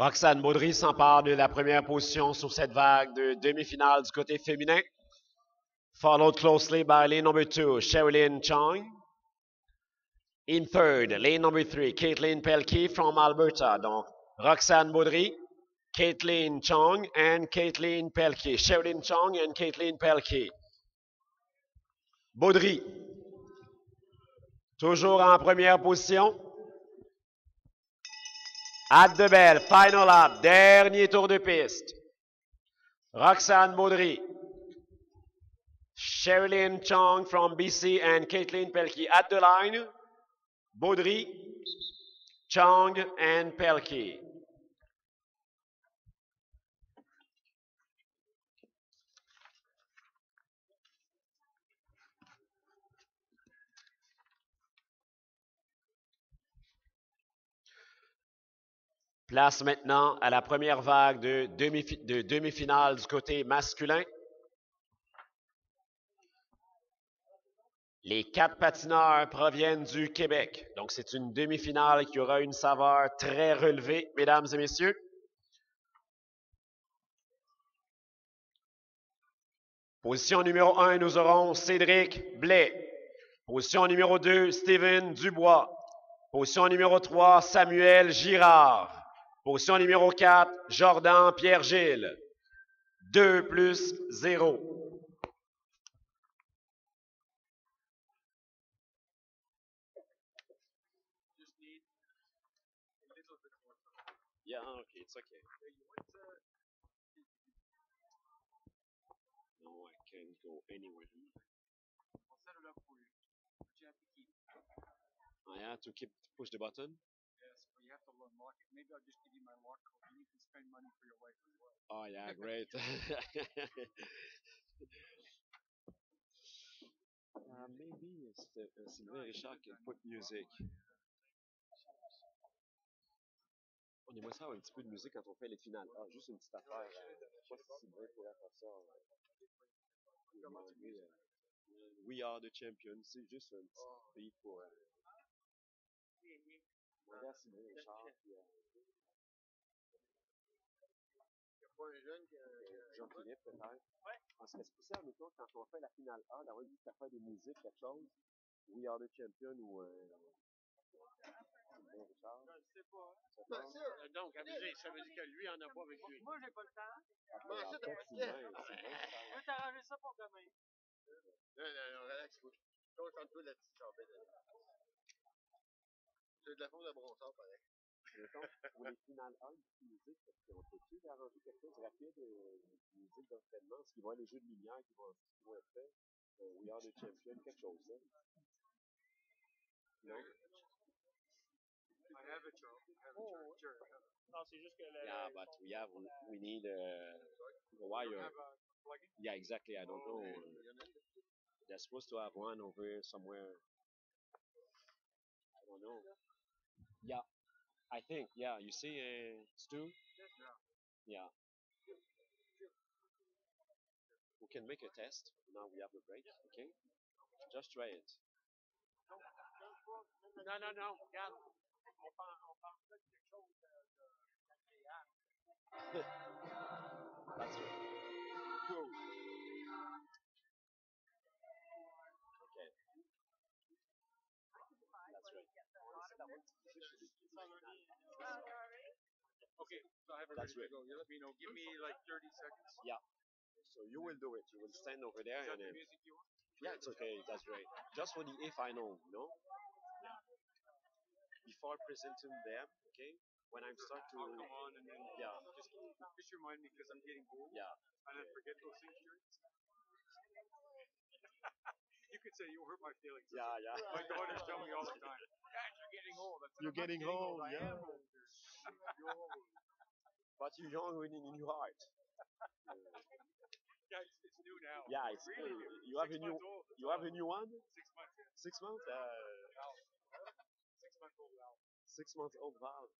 Roxane Baudry s'empare de la première position sur cette vague de demi-finale du côté féminin. Followed closely by lane number two, Sherilyn Chong. In third, lane number three, Caitlin Pelkey from Alberta. Donc, Roxane Baudry, Caitlin Chong, and Caitlin Pelkey. Sherilyn Chong and Caitlin Pelkey. Baudry, toujours en première position. At the bell, final lap, dernier tour de piste. Roxane Baudry, Sherilyn Chong from BC and Caitlin Pelkey at the line. Baudry, Chong, and Pelkey. Place maintenant à la première vague de demi- de demi-finale du côté masculin. Les quatre patineurs proviennent du Québec. Donc, c'est une demi-finale qui aura une saveur très relevée, mesdames et messieurs. Position numéro 1, nous aurons Cédric Blais. Position numéro 2, Steven Dubois. Position numéro 3, Samuel Girard. Position numéro 4, Jordan Pierre-Gilles. 2 plus 0. Just need a little bit more time. Yeah, okay, it's okay. No, I can't go anywhere. I have to keep push the button. Yes, but you have to unlock it. Maybe I'll just give you my lock code and you can spend money for your wife as well. Oh yeah, great. uh, maybe it's the, uh, Sylvain Richard can put music. On aimerait ça avoir un petit peu de musique quand on fait les finales. Ah, juste une petite affaire. je sais pas si Sylvain pourrait faire ça. We are the champions. C'est juste un petit beat pour. Euh, demander à Sylvain Richard. Puis, euh, Il n'y a pas un jeune qui a. Jean-Philippe, peut-être. On serait spécial, mettons, quand on fait la finale A, d'avoir une petite affaire de musique, quelque chose. We are the champion ou. Euh, Richard. Je sais pas. Ben, passe? ça, Donc, abusé, ça veut dire que lui en a pas avec lui. Moi, j'ai pas le temps. En ça, t'as pas. Je vais t'arranger ça pour demain. Non, non, non, relax. Concentre-toi là-dessus, aller. C'est de la faute de bronzard, pareil. Mettons, pour les finales A, musique, parce qu'on peut-tu arranger quelque chose rapide, euh, une musique d'entraînement, ce qui va être les jeux de lumière qui vont, qui vont être faits, euh, We are the champion, quelque chose, là. Non? I have it, Charles. I have it, Sure. Sure. Non, c'est juste que le. Yeah, but we have, we need uh, You have a plug-in? Yeah, exactly. I don't know. Il uh, a They're supposed to have one over somewhere. I don't know. Yeah, I think. Yeah, you see, uh, Stu? Yeah. We can make a test. Now we have a break, okay? Just try it. Non, non, non, regarde. On pense, on pense de quelque chose de, de, d'agréable. Okay, so I have a That's ready to go. You let me know. Give me like 30 seconds. Yeah. So you will do it. You will stand over there Is that and the then. music you want? Yeah, it's okay. That's right. Just for the if I know, no? Yeah. Before presenting them, okay? When I'm start to. I'll come on and then Yeah. just, just remind me because I'm getting old Yeah. and I forget those things. Jerry. you could say you hurt my feelings. Yeah, yeah. My daughters tell me all the time, Dad, you're getting old. I said, You're "I'm getting old, I yeah. am old. You're old. But you're young in, in your heart. Yeah, it's, it's new now. Yeah, it's really uh, new. you have a new old. you have a new one? Six months. Yeah. Six months? Uh, Six months old now. six months old valve.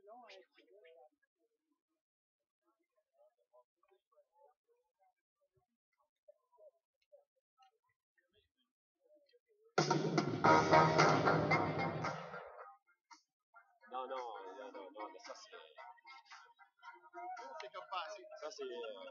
Non, non, non, non, non, mais ça c'est. C'est comme passé. Ça c'est. euh,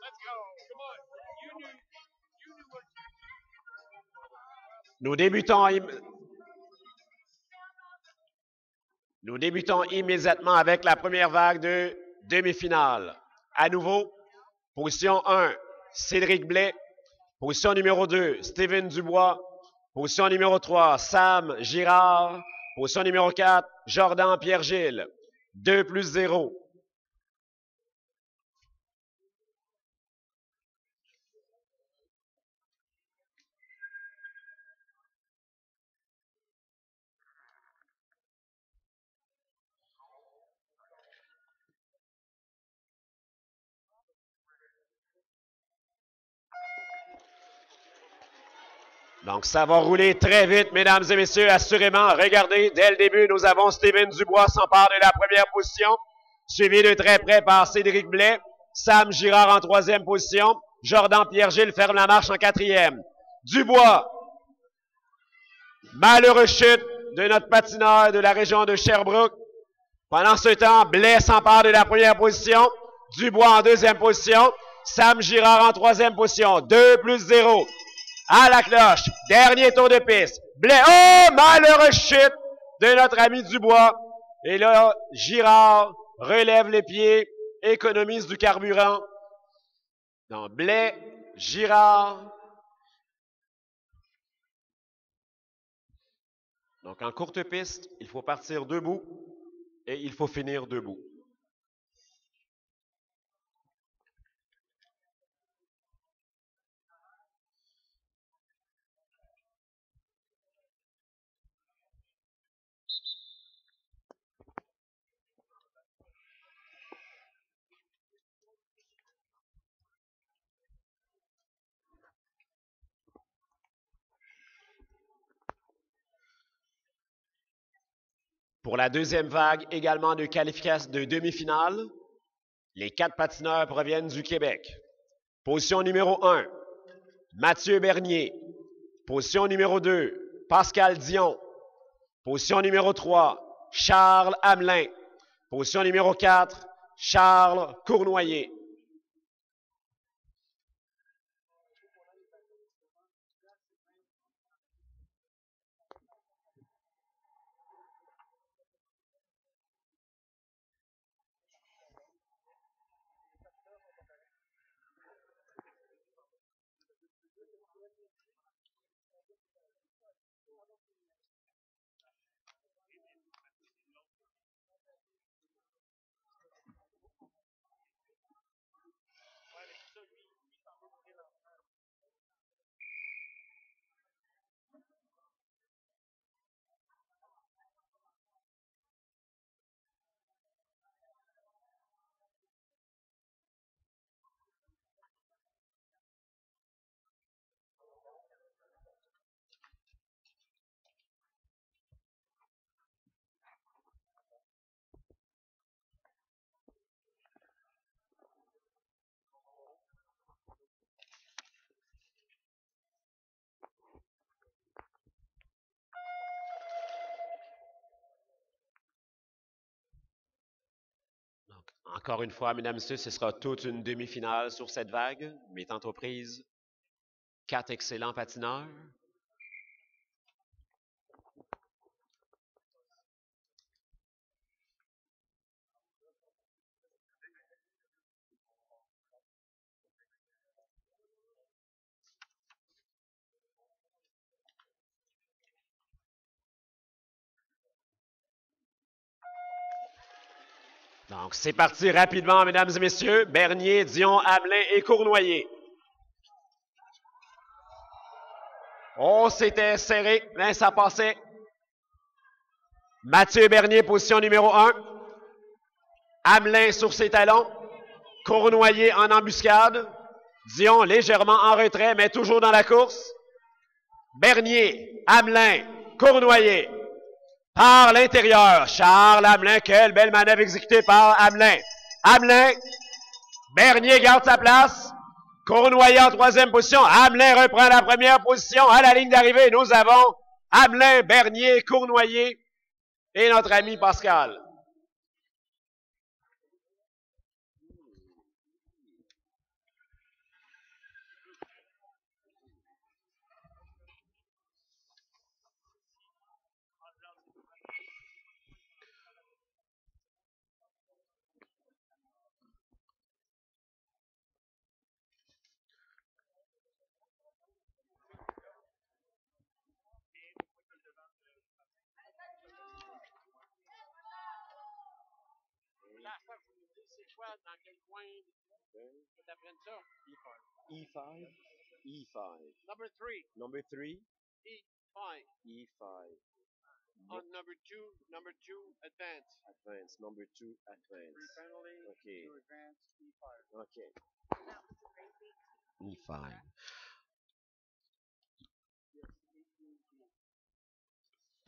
Let's go. Knew what. Nous débutons, Nous débutons immédiatement avec la première vague de demi-finale. À nouveau, Position 1, Cédric Blais. Position numéro 2, Steven Dubois. Position numéro 3, Sam Girard. Position numéro 4, Jordan Pierre-Gilles. 2 plus 0. Donc, ça va rouler très vite, mesdames et messieurs, assurément. Regardez, dès le début, nous avons Steven Dubois s'empare de la première position, suivi de très près par Cédric Blais, Sam Girard en troisième position, Jordan Pierre-Gilles ferme la marche en quatrième. Dubois, malheureux chute de notre patineur de la région de Sherbrooke. Pendant ce temps, Blais s'empare de la première position, Dubois en deuxième position, Sam Girard en troisième position. 2 plus 0 à la cloche. Dernier tour de piste. Blais. Oh, malheureux chute de notre ami Dubois. Et là, Girard relève les pieds, économise du carburant. Non, Blais, Girard. Donc, en courte piste, il faut partir debout et il faut finir debout. Pour la deuxième vague, également de qualification de demi-finale, les quatre patineurs proviennent du Québec. Position numéro 1, Mathieu Bernier. Position numéro 2, Pascal Dion. Position numéro 3, Charles Hamelin. Position numéro 4, Charles Cournoyer. Encore une fois, mesdames et messieurs, ce sera toute une demi-finale sur cette vague, mettant aux prises quatre excellents patineurs. Donc, c'est parti rapidement, mesdames et messieurs. Bernier, Dion, Hamelin et Cournoyer. Oh, c'était serré, mais ça passait. Mathieu Bernier, position numéro 1. Hamelin sur ses talons. Cournoyer en embuscade. Dion légèrement en retrait, mais toujours dans la course. Bernier, Hamelin, Cournoyer, par l'intérieur. Charles Hamelin, quelle belle manœuvre exécutée par Hamelin. Hamelin, Bernier garde sa place. Cournoyer en troisième position. Hamelin reprend la première position. À la ligne d'arrivée, nous avons Hamelin, Bernier, Cournoyer et notre ami Pascal. Quoi, dans quel coin que t'apprennes ça? E5. E5. Number three, Number three. E5. E5. On number two, number two, advance. Advance. Number two. Three Advance. penalty, Okay. two advance, E5. Okay. E5.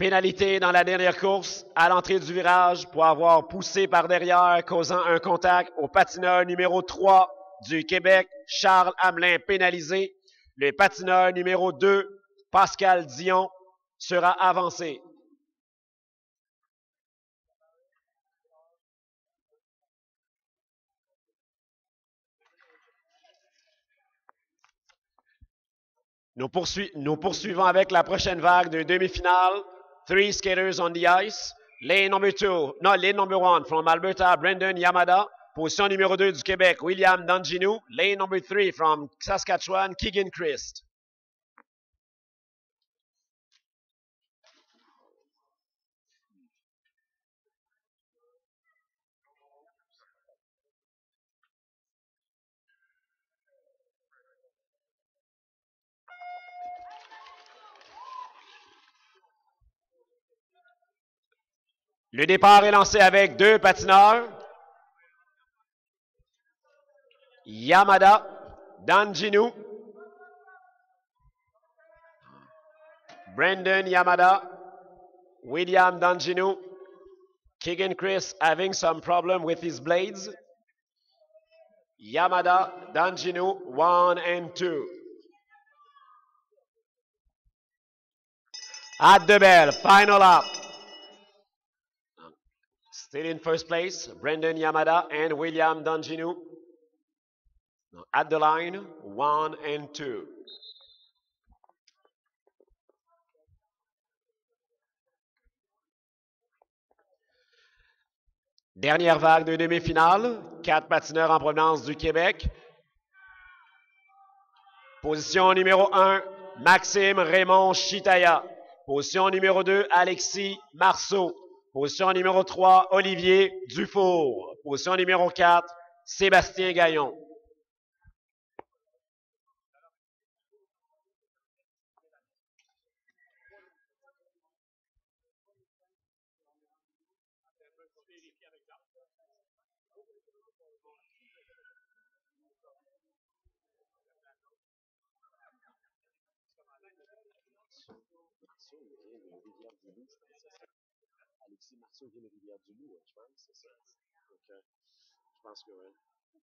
Pénalité dans la dernière course à l'entrée du virage pour avoir poussé par derrière, causant un contact au patineur numéro 3 du Québec, Charles Hamelin, pénalisé. Le patineur numéro 2, Pascal Dion, sera avancé. Nous, poursui- nous poursuivons avec la prochaine vague de demi-finale. Three skaters on the ice. Lane number two, no, lane number one from Alberta, Brendan Yamada. Position numéro 2 du Québec, William Danginou. Lane number three from Saskatchewan, Keegan Christ. Le départ est lancé avec deux patineurs. Yamada, Danjinou. Brandon Yamada, William Danjinou. Keegan Chris having some problem with his blades. Yamada, Danjinou, one and two. At the bell, final lap. Still in first place, Brendan Yamada and William Danjinou. Now At the line, one and two. Dernière vague de demi-finale, quatre patineurs en provenance du Québec. Position numéro 1, Maxime Raymond Chitaya. Position numéro 2, Alexis Marceau. Position numéro 3, Olivier Dufour. Position numéro 4, Sébastien Gaillon. Marceau vient de Rivière-du-Loup, je pense, c'est ça. Donc, euh, je pense que oui.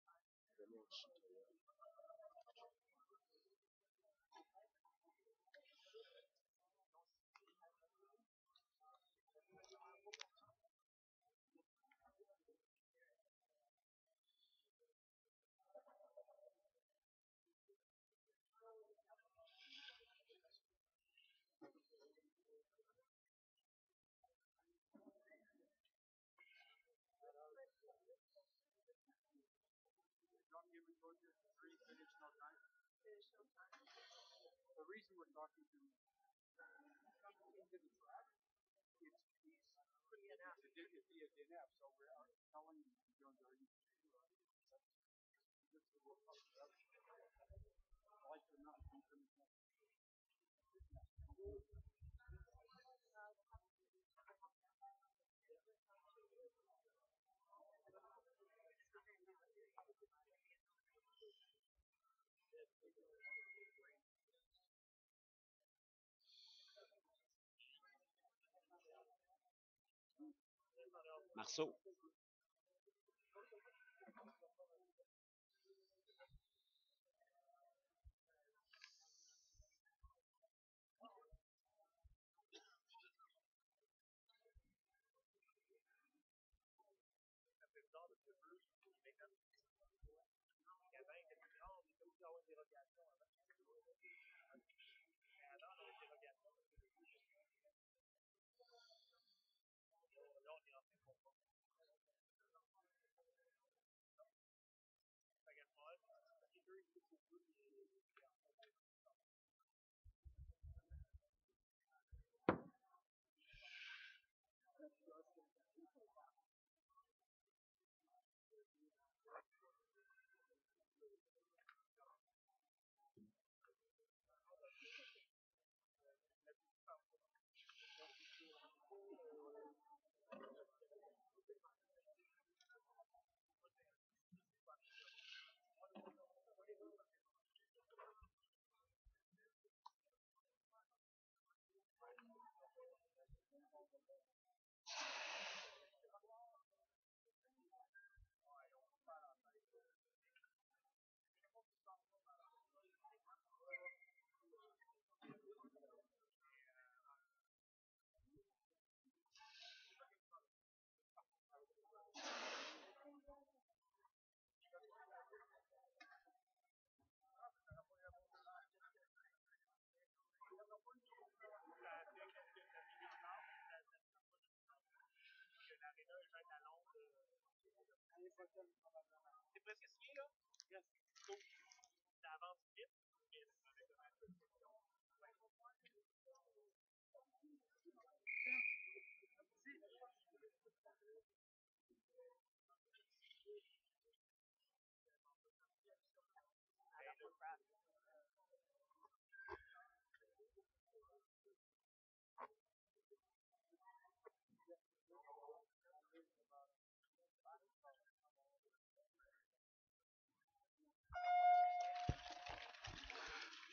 Told you three finish no time. The reason we're talking to him coming into the track, it's he's it's a D- it's the DNF, so we're uh, telling him to Marceau. Euh, C'est presque signé,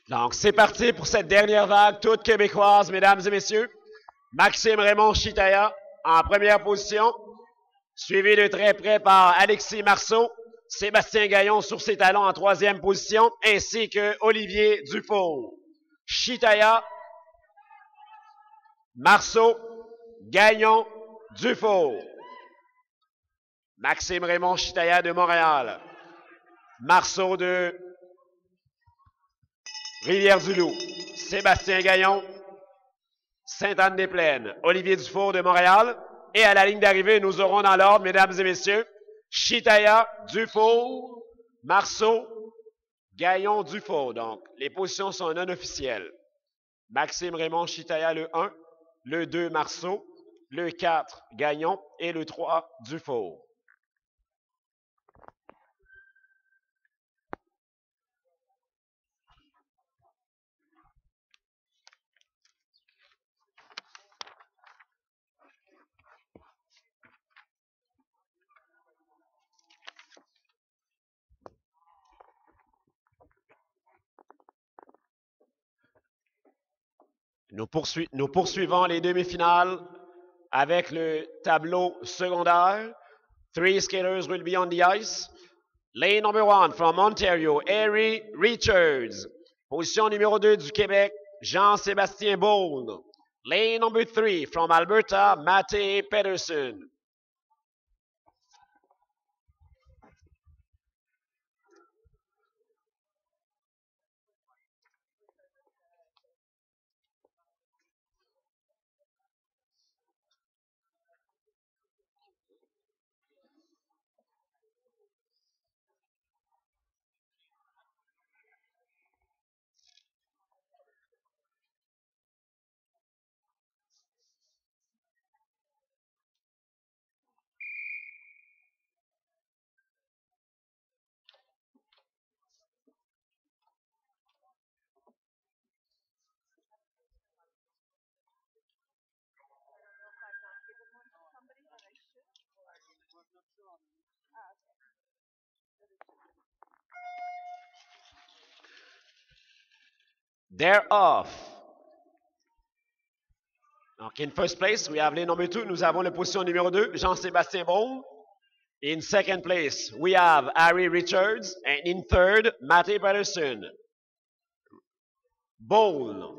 Donc, c'est parti pour cette dernière vague, toute québécoise, mesdames et messieurs. Maxime Raymond Chitaya en première position, suivi de très près par Alexis Marceau, Sébastien Gaillon sur ses talons en troisième position, ainsi que Olivier Dufault. Chitaya, Marceau, Gagnon, Dufault. Maxime Raymond Chitaya de Montréal. Marceau de Rivière-du-Loup. Sébastien Gaillon, Sainte-Anne-des-Plaines. Olivier Dufour de Montréal. Et à la ligne d'arrivée, nous aurons dans l'ordre, mesdames et messieurs, Chitaya, Dufour, Marceau, Gaillon, Dufour. Donc, les positions sont non officielles. Maxime Raymond Chitaya, le 1, le 2, Marceau, le 4, Gagnon et le 3, Dufour. Nous, poursuivons les demi-finales avec le tableau secondaire. Three skaters will be on the ice. Lane number one from Ontario, Harry Richards. Position numéro 2 du Québec, Jean-Sébastien Bourne. Lane number three from Alberta, Matty Pedersen. They're off. Donc, in first place, we have lane number two. Nous avons la position numéro 2, Jean-Sébastien Ball. In second place, we have Harry Richards. And in third, Matty Patterson. Ball,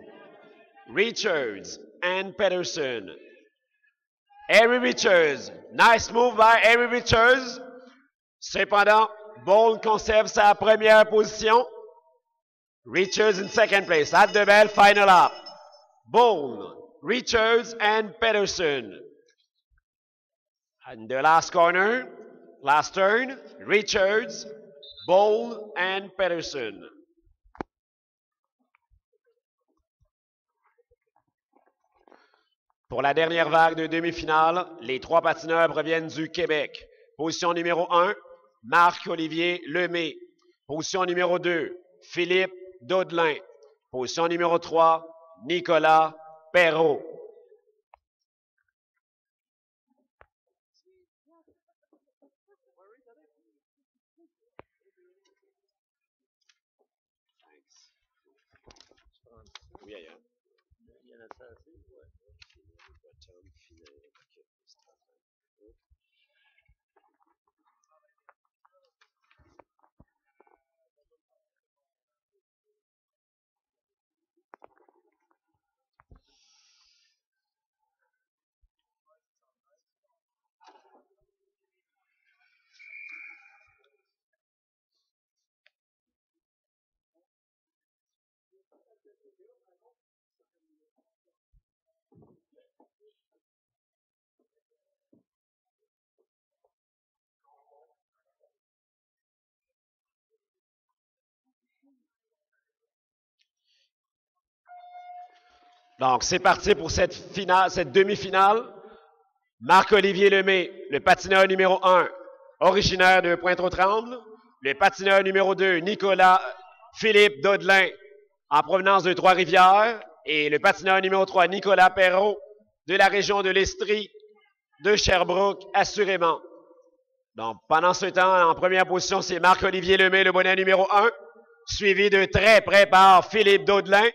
Richards, and Patterson. Harry Richards. Nice move by Harry Richards. Cependant, Ball conserve sa première position. Richards in second place. At the bell, final up. Bone, Richards, and Pedersen. And the last corner, last turn, Richards, Bone, and Pedersen. Pour la dernière vague de demi-finale, les trois patineurs proviennent du Québec. Position numéro 1, Marc-Olivier Lemay. Position numéro 2, Philippe Daudelin. Position numéro 3, Nicolas Perrault. Donc, c'est parti pour cette finale, cette demi-finale. Marc-Olivier Lemay, le patineur numéro 1, originaire de Pointe-aux-Trembles. Le patineur numéro 2, Nicolas Philippe Daudelin, en provenance de Trois-Rivières. Et le patineur numéro 3, Nicolas Perrault, de la région de l'Estrie, de Sherbrooke, assurément. Donc, pendant ce temps, en première position, c'est Marc-Olivier Lemay, le bonnet numéro 1, suivi de très près par Philippe Daudelin.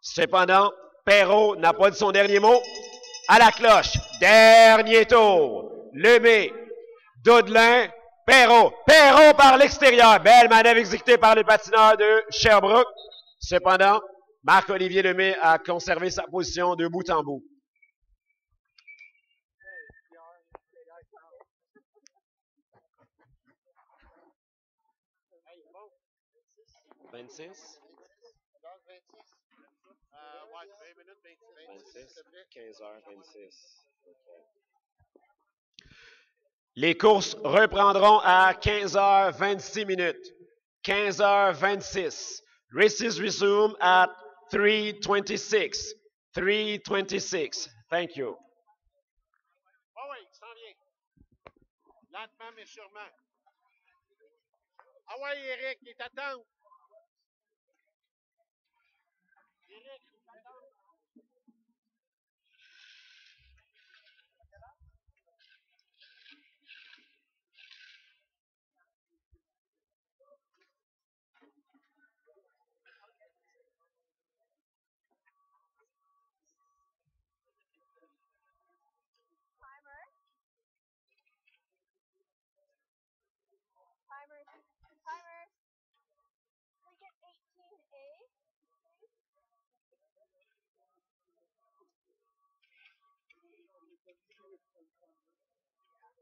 Cependant, Perrault n'a pas dit son dernier mot. À la cloche, dernier tour. Lemay, Daudelin, Perrault. Perrault par l'extérieur. Belle manœuvre exécutée par le patineur de Sherbrooke. Cependant, Marc-Olivier Lemay a conservé sa position de bout en bout. Hey, bon. 26, Donc, 26. Ouais, 20 minutes, 26. 26, s'il te plaît. 15h26. Les courses reprendront à 15h26 minutes. 15h26. Races resume at 3:26. 3:26. Thank you. Ah ouais, Eric, il t'attend.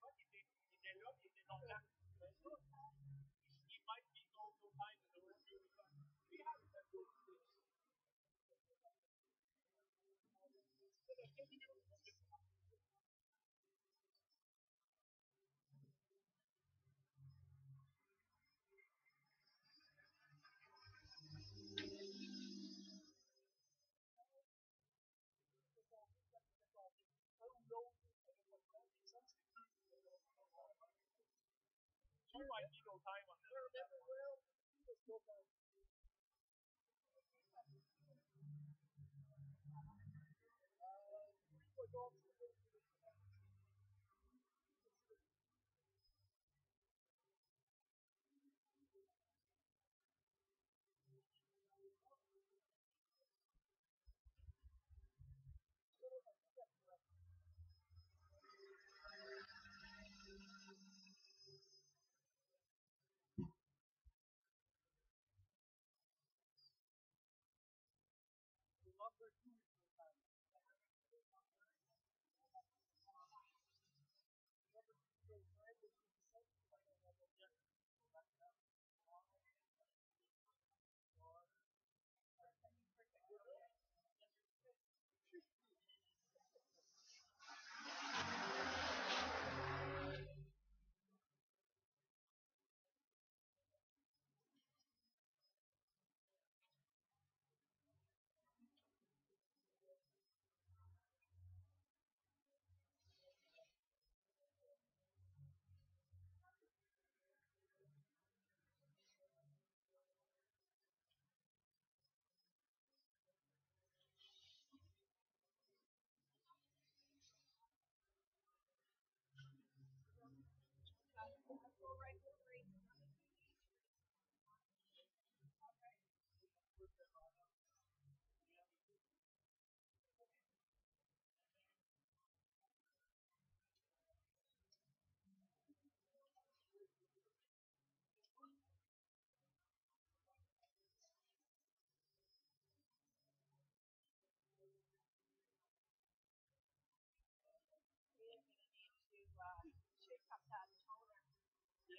We have to you might need no on this. Uh,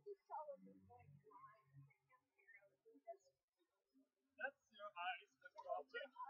21. We'll just tell them it's going blind. They can't figure out who this That's your eyes, the problem.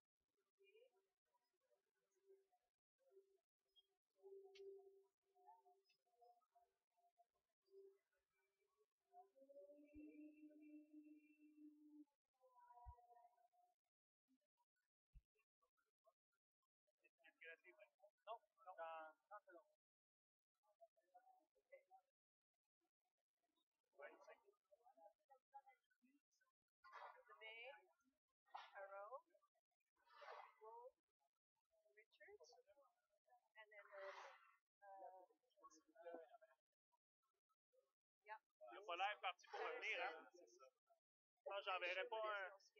parti pour revenir, hein? J'enverrai pas un.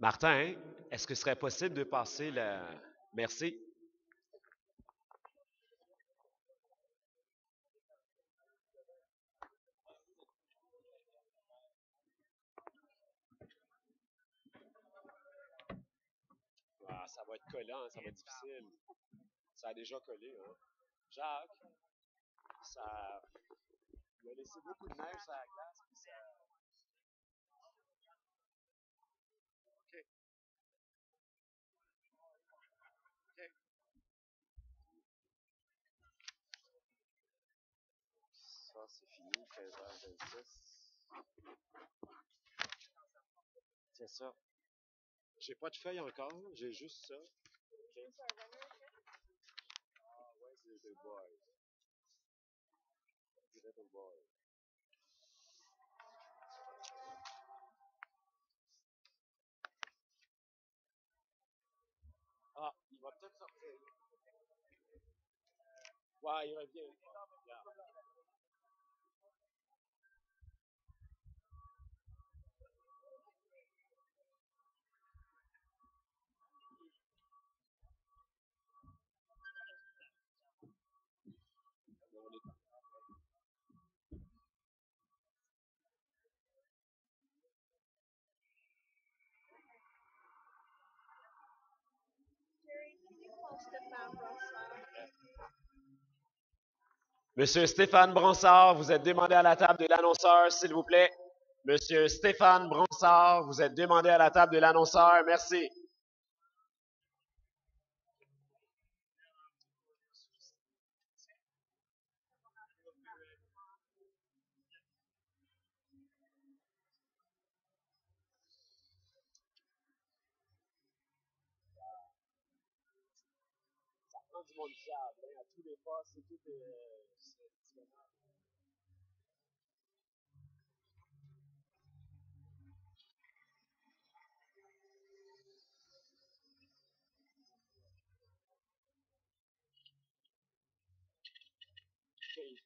Martin, est-ce que ce serait possible de passer le... Merci? Ah, ça va être collant, ça va être difficile. Ça a déjà collé. Hein. Jacques, ça il a laissé beaucoup de neige sur la glace. puis. Ça, c'est fini, 13h26. C'est ça. J'ai pas de feuille encore, j'ai juste ça. Ah. Ah, il va peut-être sortir. Ouais, il revient. Monsieur Stéphane Bronsard, vous êtes demandé à la table de l'annonceur, s'il vous plaît. Monsieur Stéphane Bronsard, vous êtes demandé à la table de l'annonceur. Merci. Prend du monde fiable, hein, à tous les postes, tout. euh, c'est différent. Okay.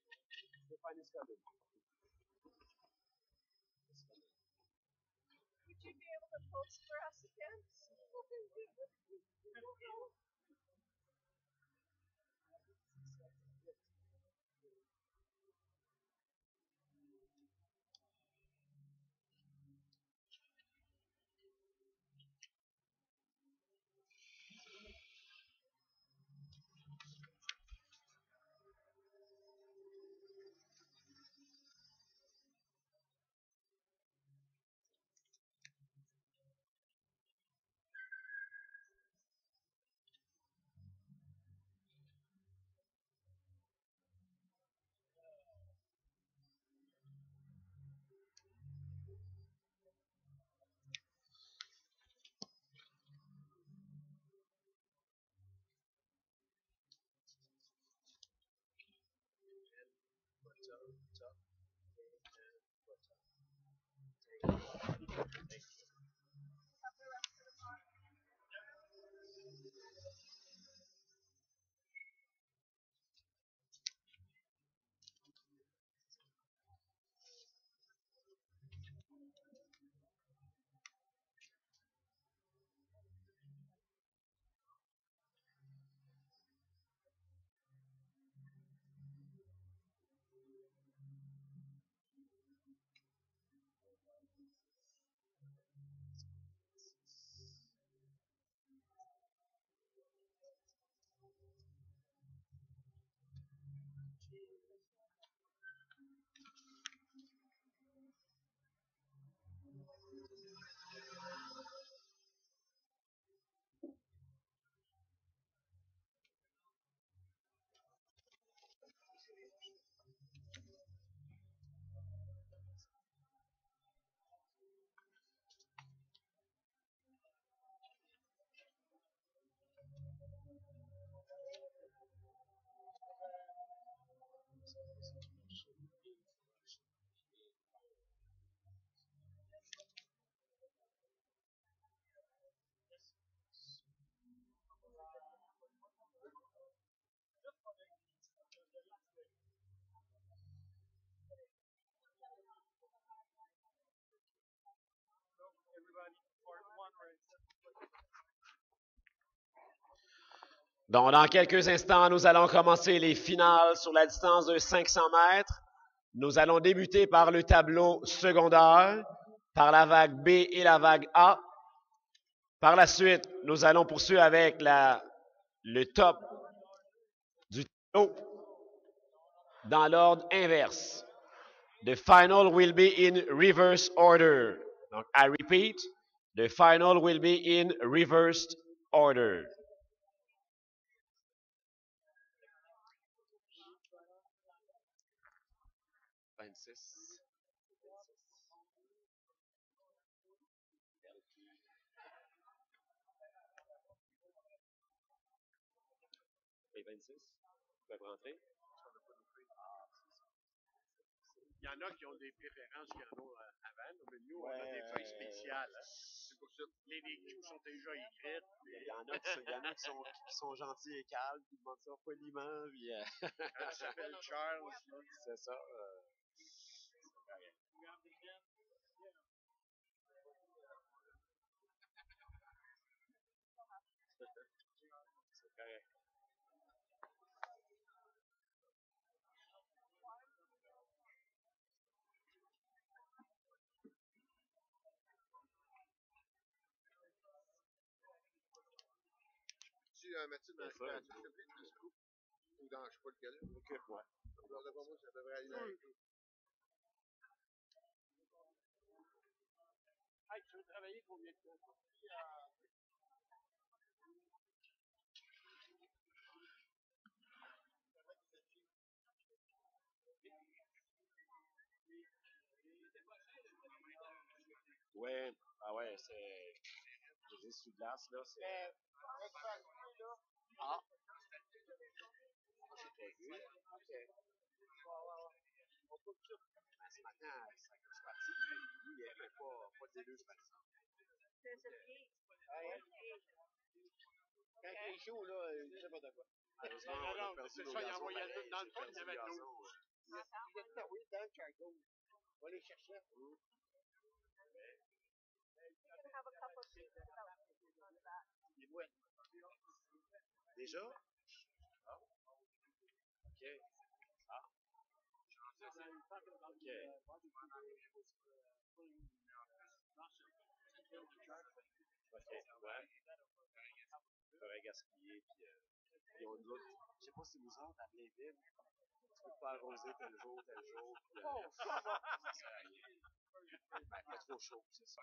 Stéphane is. Would you be able to post for us again? Dans quelques instants, nous allons commencer les finales sur la distance de 500 mètres. Nous allons débuter par le tableau secondaire, par la vague B et la vague A. Par la suite, nous allons poursuivre avec le top du tableau dans l'ordre inverse. The final will be in reverse order. Donc, I repeat, the final will be in reversed order. 26 peuvent rentrer. Il y en a qui ont des préférences qu'il y en a euh, avant, mais nous, on a des feuilles spéciales. hein. C'est pour ça. Les VQ sont déjà écrites. Il y en a qui sont, il y en a qui sont, qui sont gentils et calmes, qui demandent ça poliment, puis euh, Elle s'appelle Charles. c'est ça. euh, Euh, dans Bien la sûr. créature, s'il te plaît, dans ce coup. Ou dans, je sais pas lequel. Occupe-moi. Non, d'après moi, ça devrait aller dans les deux. Hey, tu veux travailler combien de temps? Ouais, ah ouais, c'est. Dis sous glace, là, c'est. Ah! J'ai pas vu. Ben, ce matin, ça je suis parti, il n'y avait pas, pas de deux par exemple. There's a gate. Hey, One gate. Quand il est chaud, là, il sait pas de quoi. Malheureusement, non, on a non, perdu c'est ça, il gazons envoyait le- pareils, dans le j'ai fond, perdu il y avait le de l'eau. gazon, ouais. Il est il est envoyé dans le chargol. On va les chercher. You Déjà? Ah. OK. Ah. OK. OK, ouais. Faudrait gaspiller, puis euh, puis on je sais pas si vous autres, à Blainville, tu peux pas arroser tel jour, tel jour, puis euh, ça rien. Ben, trop chaud, c'est ça.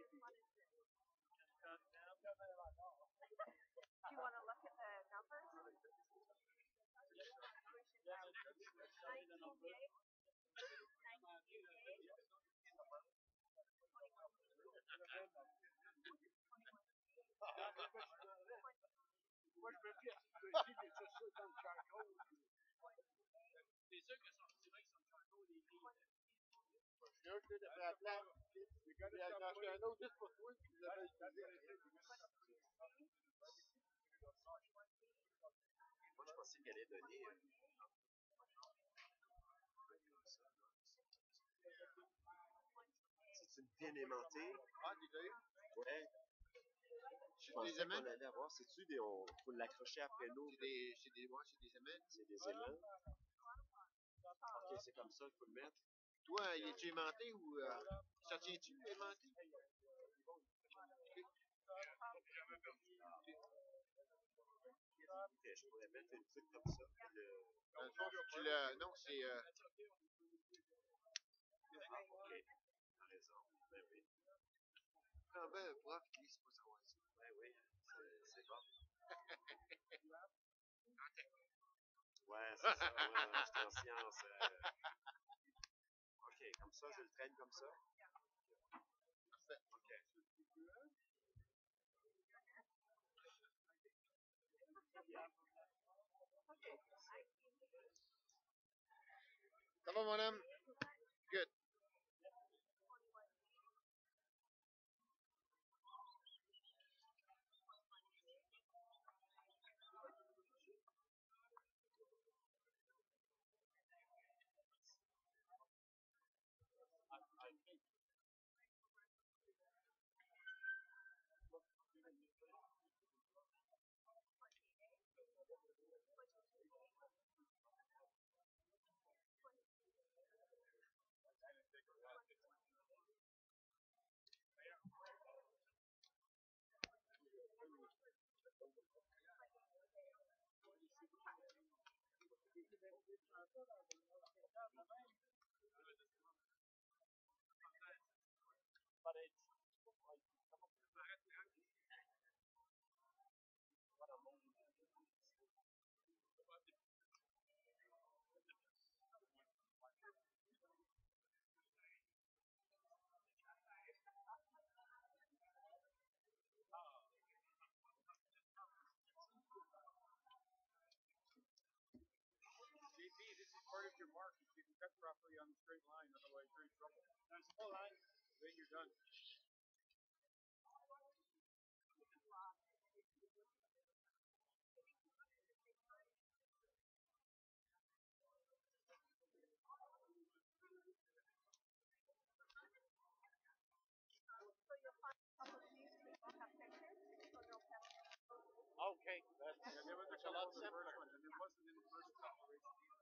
Moi, je me fie à ce que tu as dit, mais c'est ça dans le jargon. C'est sûr que son jargon, la place. Acheté un autre juste pour toi. Puis utilisé. Moi, je pensais qu'elle allait donner. C'est une pine aimantée. Ah, déjà eu? Ouais. C'est des aimants? allait avoir. C'est-tu des. On faut l'accrocher après. C'est des, c'est des, ouais, c'est des aimants. C'est des aimants. Ok, c'est comme ça qu'il faut le mettre. Toi, il est-tu aimanté ou euh, ça tient-tu aimanté? Je pourrais mettre une truc comme ça. Le... Dans le fond, faut que tu le. Non, c'est. Euh, Ah, ok. T'as raison. Ben oui. ah ben, prof, c'est savoir ça. Ben oui. Ouais, c'est ça. ouais, J'étais en science. euh. Ok, comme ça, je le traîne comme ça. Ok. Ça va, mon homme? But it's on the straight line, otherwise you're in trouble. There's a full line. Then you're done. So you'll find a couple of these people have pictures, so they'll have Okay, that's Yeah, there was a It's a couple lot in the first simpler. one, and there wasn't in the first operation either.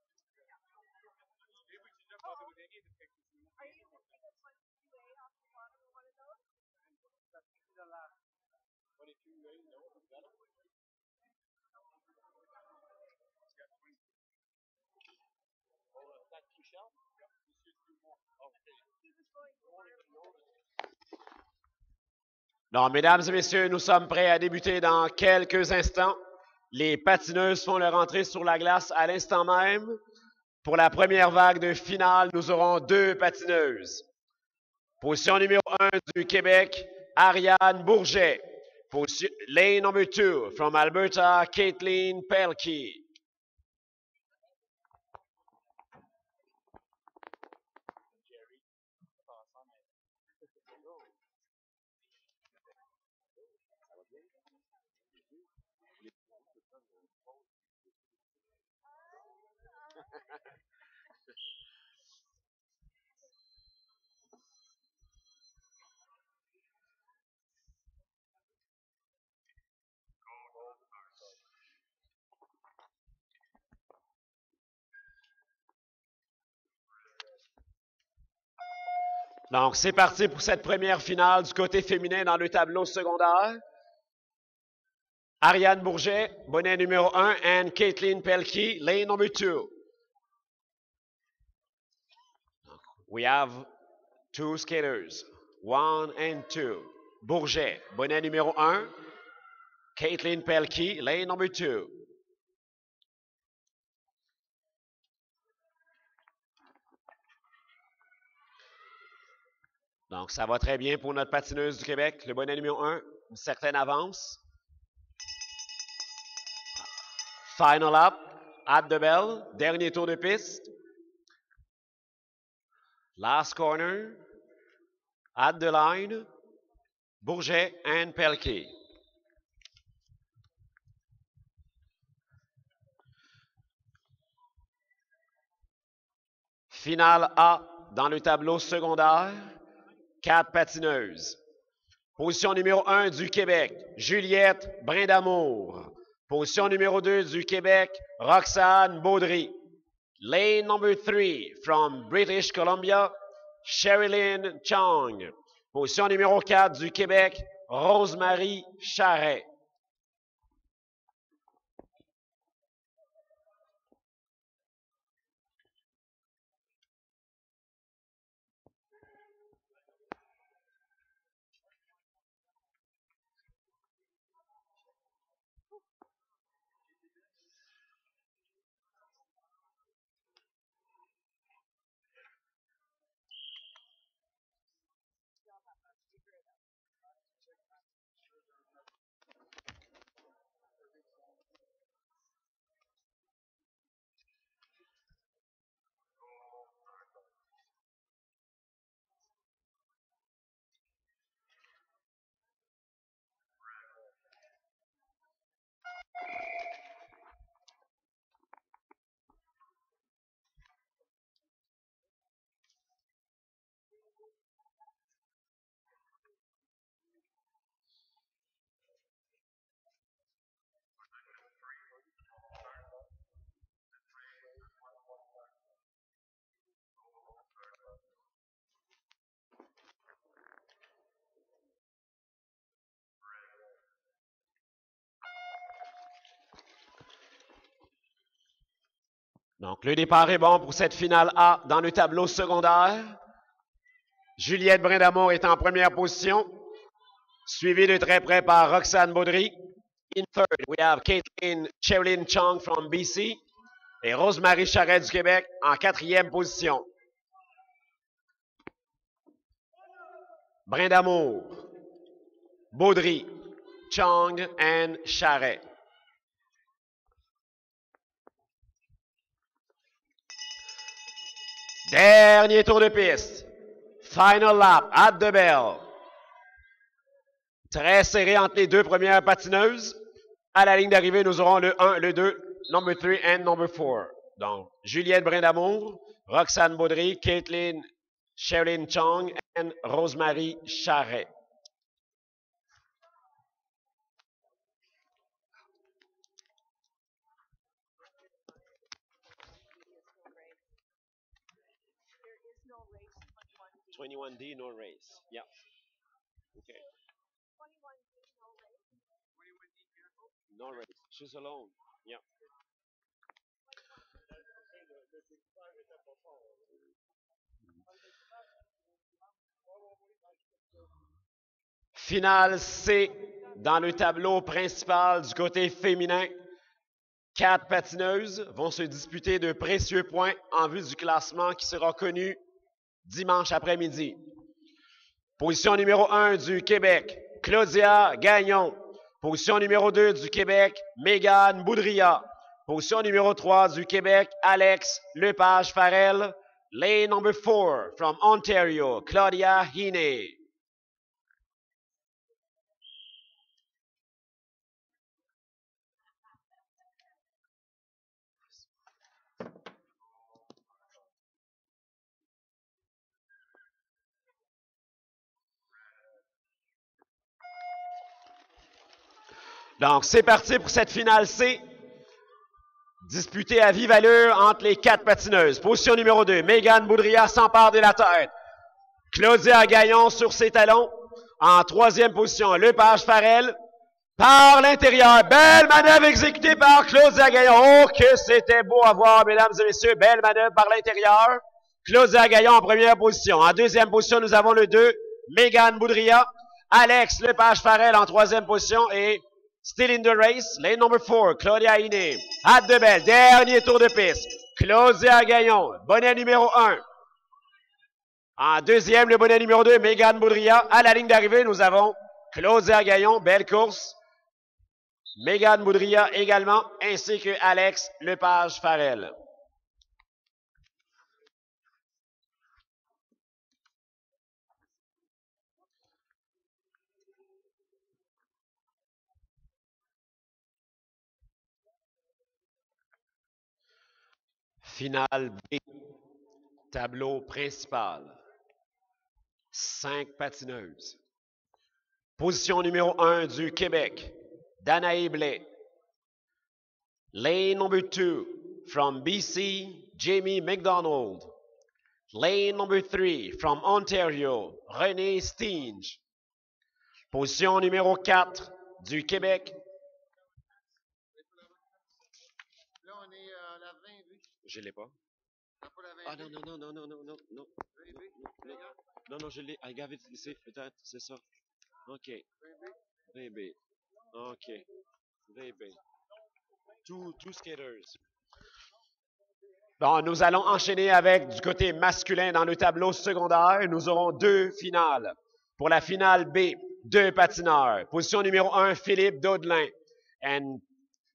Maybe we should not bother with any of the pictures. We won't Are need you them. looking at one QA off the bottom of one of those? that's the last 22 days. No, we've got it. Oh, uh, that's Michelle? Yeah, we should do more. Okay. He was going to Don't order even notice. Donc, mesdames et messieurs, nous sommes prêts à débuter dans quelques instants. Les patineuses font leur entrée sur la glace à l'instant même. Pour la première vague de finale, nous aurons deux patineuses. Position numéro 1 du Québec, Ariane Bourget. Position, lane number 2 from Alberta, Caitlin Pelkey. Donc, c'est parti pour cette première finale du côté féminin dans le tableau secondaire. Ariane Bourget, bonnet numéro 1, and Caitlin Pelkey, lane number 2. We have two skaters, one and two. Bourget, bonnet numéro 1, Caitlin Pelkey, lane number 2. Donc, ça va très bien pour notre patineuse du Québec, le bonnet numéro 1, une certaine avance. Final up, at the bell, dernier tour de piste. Last corner, at the line, Bourget and Pelkey. Finale A dans le tableau secondaire, quatre patineuses. Position numéro 1 du Québec, Juliette Brindamour. Position numéro 2 du Québec, Roxane Baudry. Lane number 3 from British Columbia, Sherilyn Chong. Position numéro 4 du Québec, Rosemary Charret. Donc, le départ est bon pour cette finale A dans le tableau secondaire. Juliette Brindamour est en première position, suivie de très près par Roxane Baudry. In third, we have Caitlin Sherilyn Chong from BC et Rosemary Charret du Québec en quatrième position. Brindamour, Baudry, Chong and Charret. Dernier tour de piste. Final lap at the bell. Très serré entre les deux premières patineuses. À la ligne d'arrivée, nous aurons le 1, le 2, number 3 and number 4. Donc, Juliette Brindamour, Roxane Baudry, Caitlin Sherilyn Chong and Rosemary Charret. There is no race 21D. 21D, no race. Yeah. Okay. 21D, no race. No race. She's alone. Yeah. Finale C dans le tableau principal du côté féminin. Quatre patineuses vont se disputer de précieux points en vue du classement qui sera connu dimanche après-midi. Position numéro 1 du Québec, Claudia Gagnon. Position numéro 2 du Québec, Mégane Boudria. Position numéro 3 du Québec, Alex Lepage Farrell. Lane number 4 from Ontario, Claudia Heaney. Donc, c'est parti pour cette finale C. Disputée à vive allure entre les quatre patineuses. Position numéro 2, Megan Boudria s'empare de la tête. Claudia Gaillon sur ses talons. En troisième position, Lepage Farrell. Par l'intérieur, belle manœuvre exécutée par Claudia Gaillon. Oh, que c'était beau à voir, mesdames et messieurs. Belle manœuvre par l'intérieur. Claudia Gaillon en première position. En deuxième position, nous avons le 2, Megan Boudria. Alex Lepage Farrell en troisième position et Still in the race, lane number 4, Claudia Iné. Hâte de belle, dernier tour de piste. Claudia Gaillon, bonnet numéro 1. En deuxième, le bonnet numéro 2, Megan Boudria. À la ligne d'arrivée, nous avons Claudia Gaillon, belle course. Megan Boudria également, ainsi que Alex Lepage Finale B. Tableau principal. Cinq patineuses. Position numéro 1 du Québec. Danae Blais. Lane number 2 from BC, Jamie McDonald. Lane number 3 from Ontario, René Stinge. Position numéro 4 du Québec. Là, on est euh, à la 20, lui. Je l'ai pas. T'as pas la 20. Ah non, non, non, non, non, non, non, non. 20B. non. Non, je l'ai. I have it ici, peut-être, c'est ça. OK. 20B. VB. OK. VB. Two, two skaters. Bon, nous allons enchaîner avec du côté masculin dans le tableau secondaire. Nous aurons deux finales. Pour la finale B, deux patineurs. Position numéro 1, Philippe Daudelin. And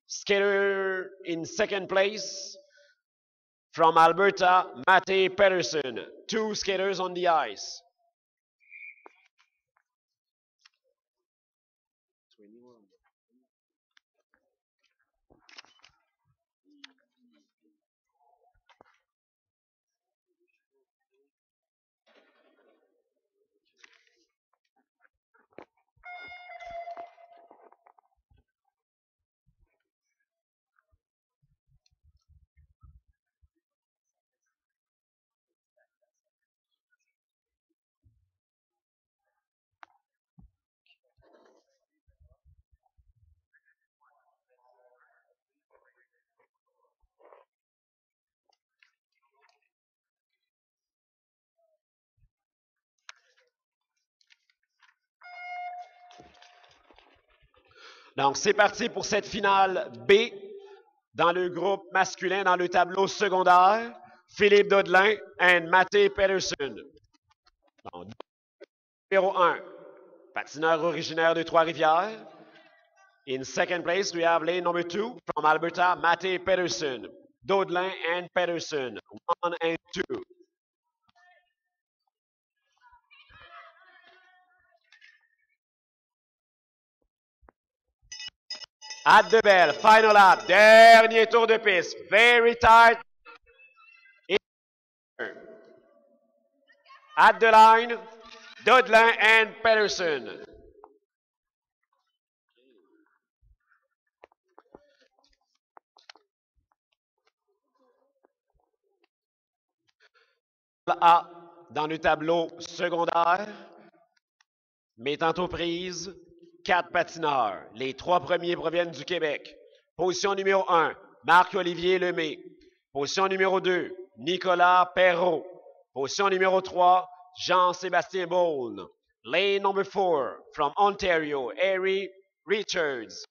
skater in second place from Alberta, Mate Pedersen. Two skaters on the ice. Donc, c'est parti pour cette finale B dans le groupe masculin, dans le tableau secondaire. Philippe Dodelin et Mathé Pedersen. Donc, numéro 1, patineur originaire de Trois-Rivières. In second place, we have lane number 2 from Alberta, Mathé Pedersen. Dodelin and Pedersen, 1 and 2. At the bell, final lap, dernier tour de piste, very tight. At the line, Dodelin and Pedersen. A dans le tableau secondaire, mettant aux prises quatre patineurs. Les trois premiers proviennent du Québec. Position numéro 1, Marc-Olivier Lemay. Position numéro 2, Nicolas Perrault. Position numéro 3, Jean-Sébastien Bowles. Lane number 4, from Ontario, Harry Richards.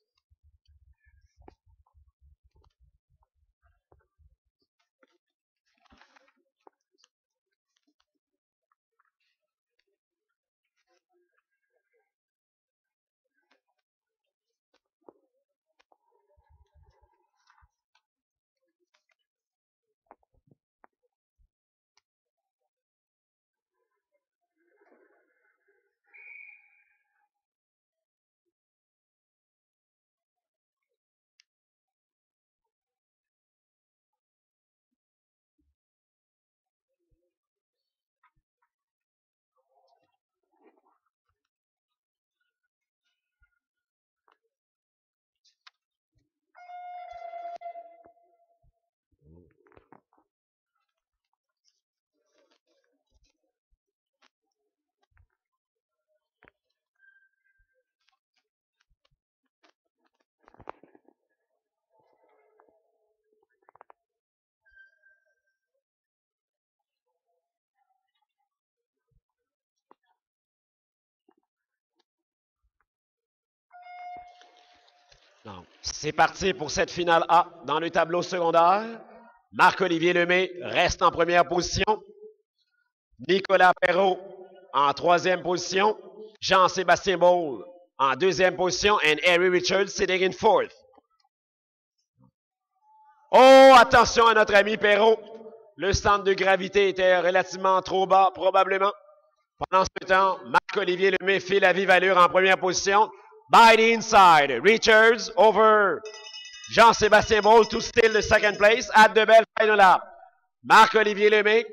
Donc, c'est parti pour cette finale A dans le tableau secondaire. Marc-Olivier Lemay reste en première position. Nicolas Perrault en troisième position. Jean-Sébastien Bowles en deuxième position. And Harry Richards sitting in fourth. Oh, attention à notre ami Perrault. Le centre de gravité était relativement trop bas, probablement. Pendant ce temps, Marc-Olivier Lemay file à vive allure en première position. By the inside, Richards over Jean-Sébastien Bowles to steal the second place at the bell final lap. Marc-Olivier Lemay,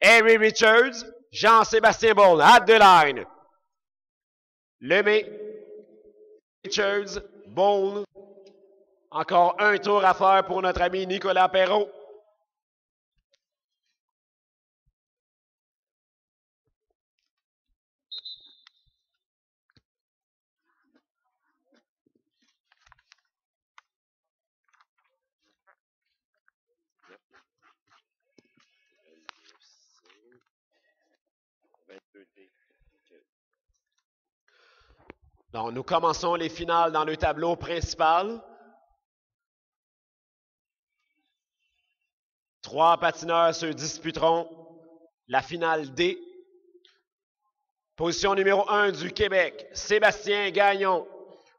Harry Richards, Jean-Sébastien Bowles at the line. Lemay, Richards, Bowles. Encore un tour à faire pour notre ami Nicolas Perrault. Donc, nous commençons les finales dans le tableau principal. Trois patineurs se disputeront la finale D. Position numéro 1 du Québec, Sébastien Gagnon.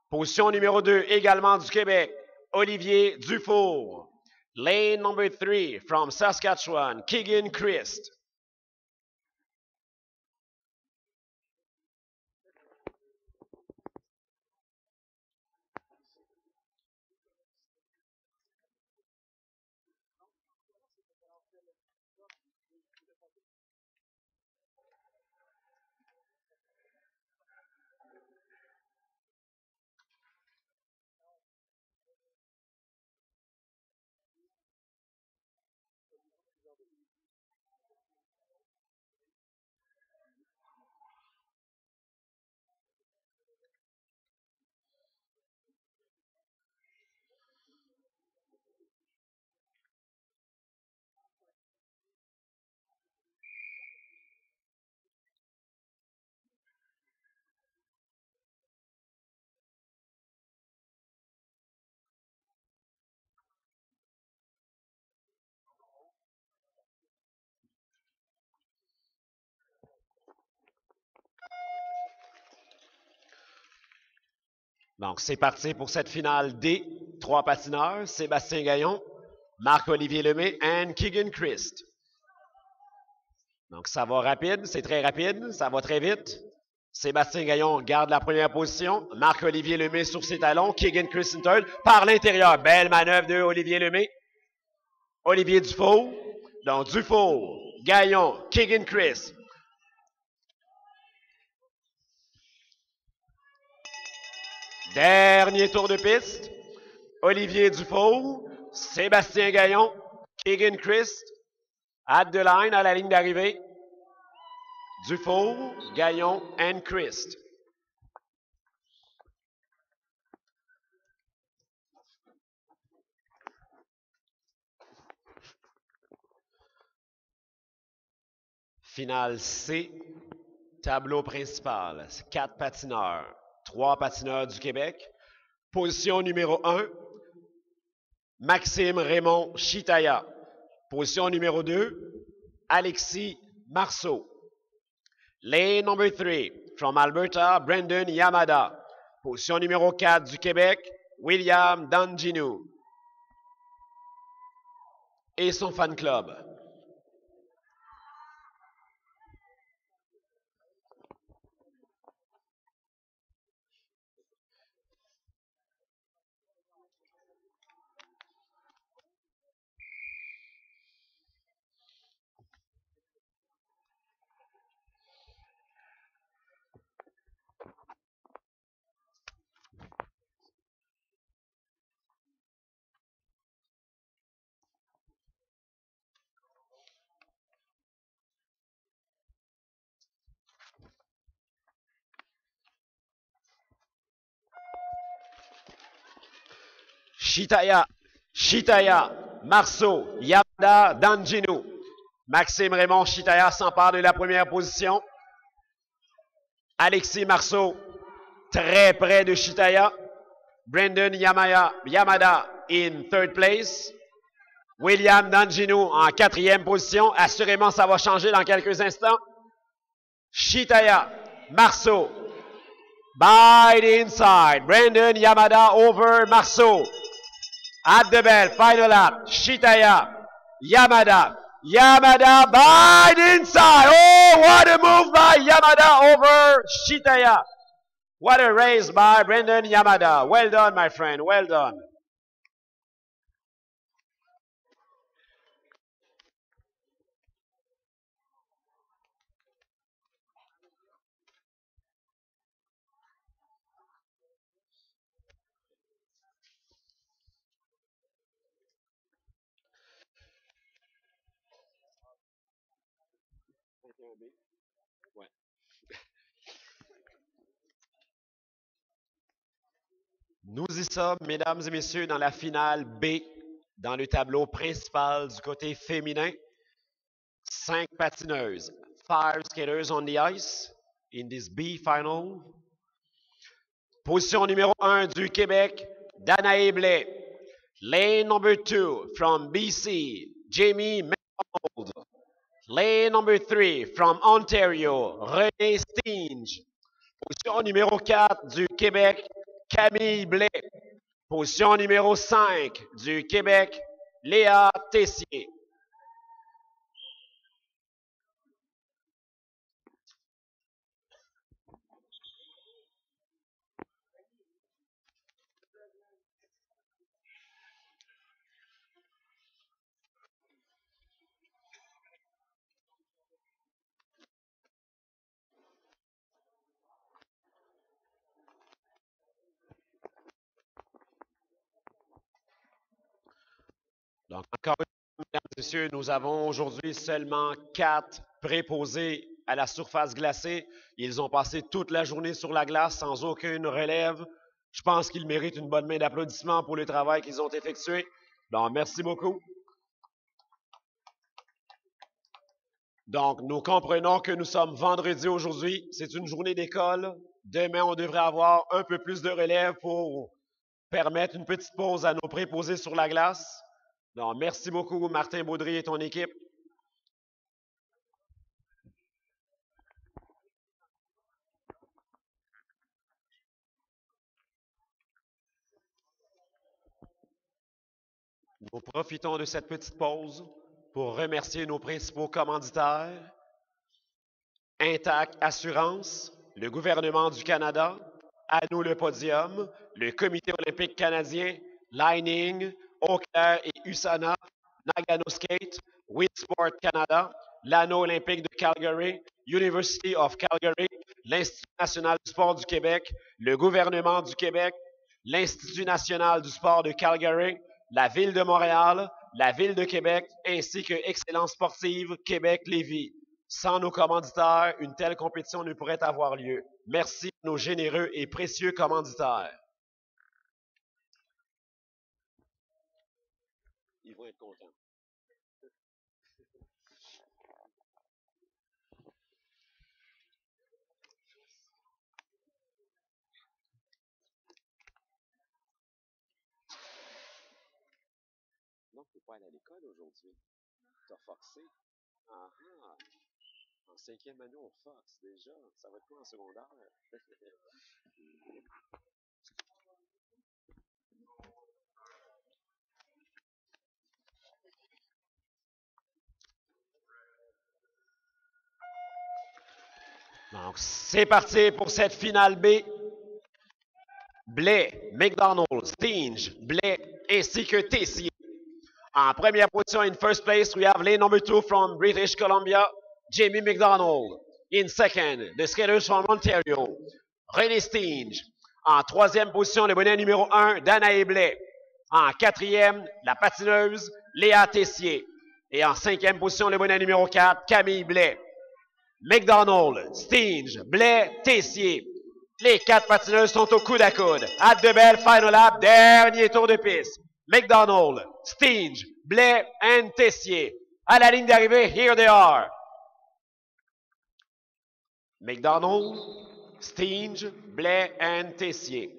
Position numéro 2 également du Québec, Olivier Dufour. Lane number 3 from Saskatchewan, Keegan Christ. Donc, c'est parti pour cette finale D. Trois patineurs, Sébastien Gaillon, Marc-Olivier Lemay et Keegan Christ. Donc, ça va rapide, c'est très rapide, ça va très vite. Sébastien Gaillon garde la première position. Marc-Olivier Lemay sur ses talons. Keegan Christensen par l'intérieur. Belle manœuvre de Olivier Lemay. Olivier Dufault. Donc, Dufault, Gaillon, Keegan Chris. Dernier tour de piste. Olivier Dufault, Sébastien Gaillon, Keegan Christ, at the line à la ligne d'arrivée. Dufault, Gaillon and Christ. Finale C, tableau principal, quatre patineurs, trois patineurs du Québec. Position numéro 1, Maxime Raymond Chitaya. Position numéro 2, Alexis Marceau. Lane number 3, from Alberta, Brendan Yamada. Position numéro 4 du Québec, William Danginou. Et son fan club. Chitaya, Chitaya, Marceau, Yamada, Danginou. Maxime Raymond Chitaya s'empare de la première position. Alexis Marceau, très près de Chitaya. Brendan Yamaya, Yamada in third place. William Danginou en quatrième position. Assurément, ça va changer dans quelques instants. Chitaya, Marceau, by the inside. Brendan Yamada over Marceau. At the bell, final lap, Shitaya, Yamada, Yamada by the inside. Oh, what a move by Yamada over Shitaya. What a race by Brendan Yamada. Well done, my friend. Well done. Nous y sommes, mesdames et messieurs, dans la finale B, dans le tableau principal du côté féminin. Cinq patineuses, five skaters on the ice in this B final. Position numéro 1 du Québec, Danae Blais. Lane number 2 from BC, Jamie McDonald. Lane number 3 from Ontario, René Stinge. Position numéro 4 du Québec, Camille Blais. Position numéro 5 du Québec, Léa Tessier. Encore une fois, mesdames et messieurs, nous avons aujourd'hui seulement quatre préposés à la surface glacée. Ils ont passé toute la journée sur la glace sans aucune relève. Je pense qu'ils méritent une bonne main d'applaudissement pour le travail qu'ils ont effectué. Donc, merci beaucoup. Donc, nous comprenons que nous sommes vendredi aujourd'hui. C'est une journée d'école. Demain, on devrait avoir un peu plus de relève pour permettre une petite pause à nos préposés sur la glace. Merci beaucoup, Martin Baudry et ton équipe. Nous profitons de cette petite pause pour remercier nos principaux commanditaires, Intact Assurance, le gouvernement du Canada, à nous le podium, le Comité olympique canadien, Lining, Eau et USANA, Nagano Skate, Sport Canada, l'Anneau olympique de Calgary, University of Calgary, l'Institut national du sport du Québec, le gouvernement du Québec, l'Institut national du sport de Calgary, la Ville de Montréal, la Ville de Québec, ainsi que Excellence sportive Québec-Lévis. Sans nos commanditaires, une telle compétition ne pourrait avoir lieu. Merci à nos généreux et précieux commanditaires. Ils vont être contents. Non, tu peux pas aller à l'école aujourd'hui. Tu as forcé. Ah ah. En cinquième année, on force déjà. Ça va être quoi en secondaire? Donc, c'est parti pour cette finale B. Blais, McDonald, Stinge, Blais ainsi que Tessier. En première position, in first place, we have lane number two from British Columbia, Jamie McDonald. In second, the skaters from Ontario, René Stinge. En troisième position, le bonnet numéro un, Danae Blais. En quatrième, la patineuse, Léa Tessier. Et en cinquième position, le bonnet numéro 4, Camille Blais. McDonald, Stinge, Blais, Tessier. Les quatre patineuses sont au coude à coude. At de belle, final lap, dernier tour de piste. McDonald, Stinge, Blais and Tessier. À la ligne d'arrivée, here they are. McDonald, Stinge, Blais and Tessier.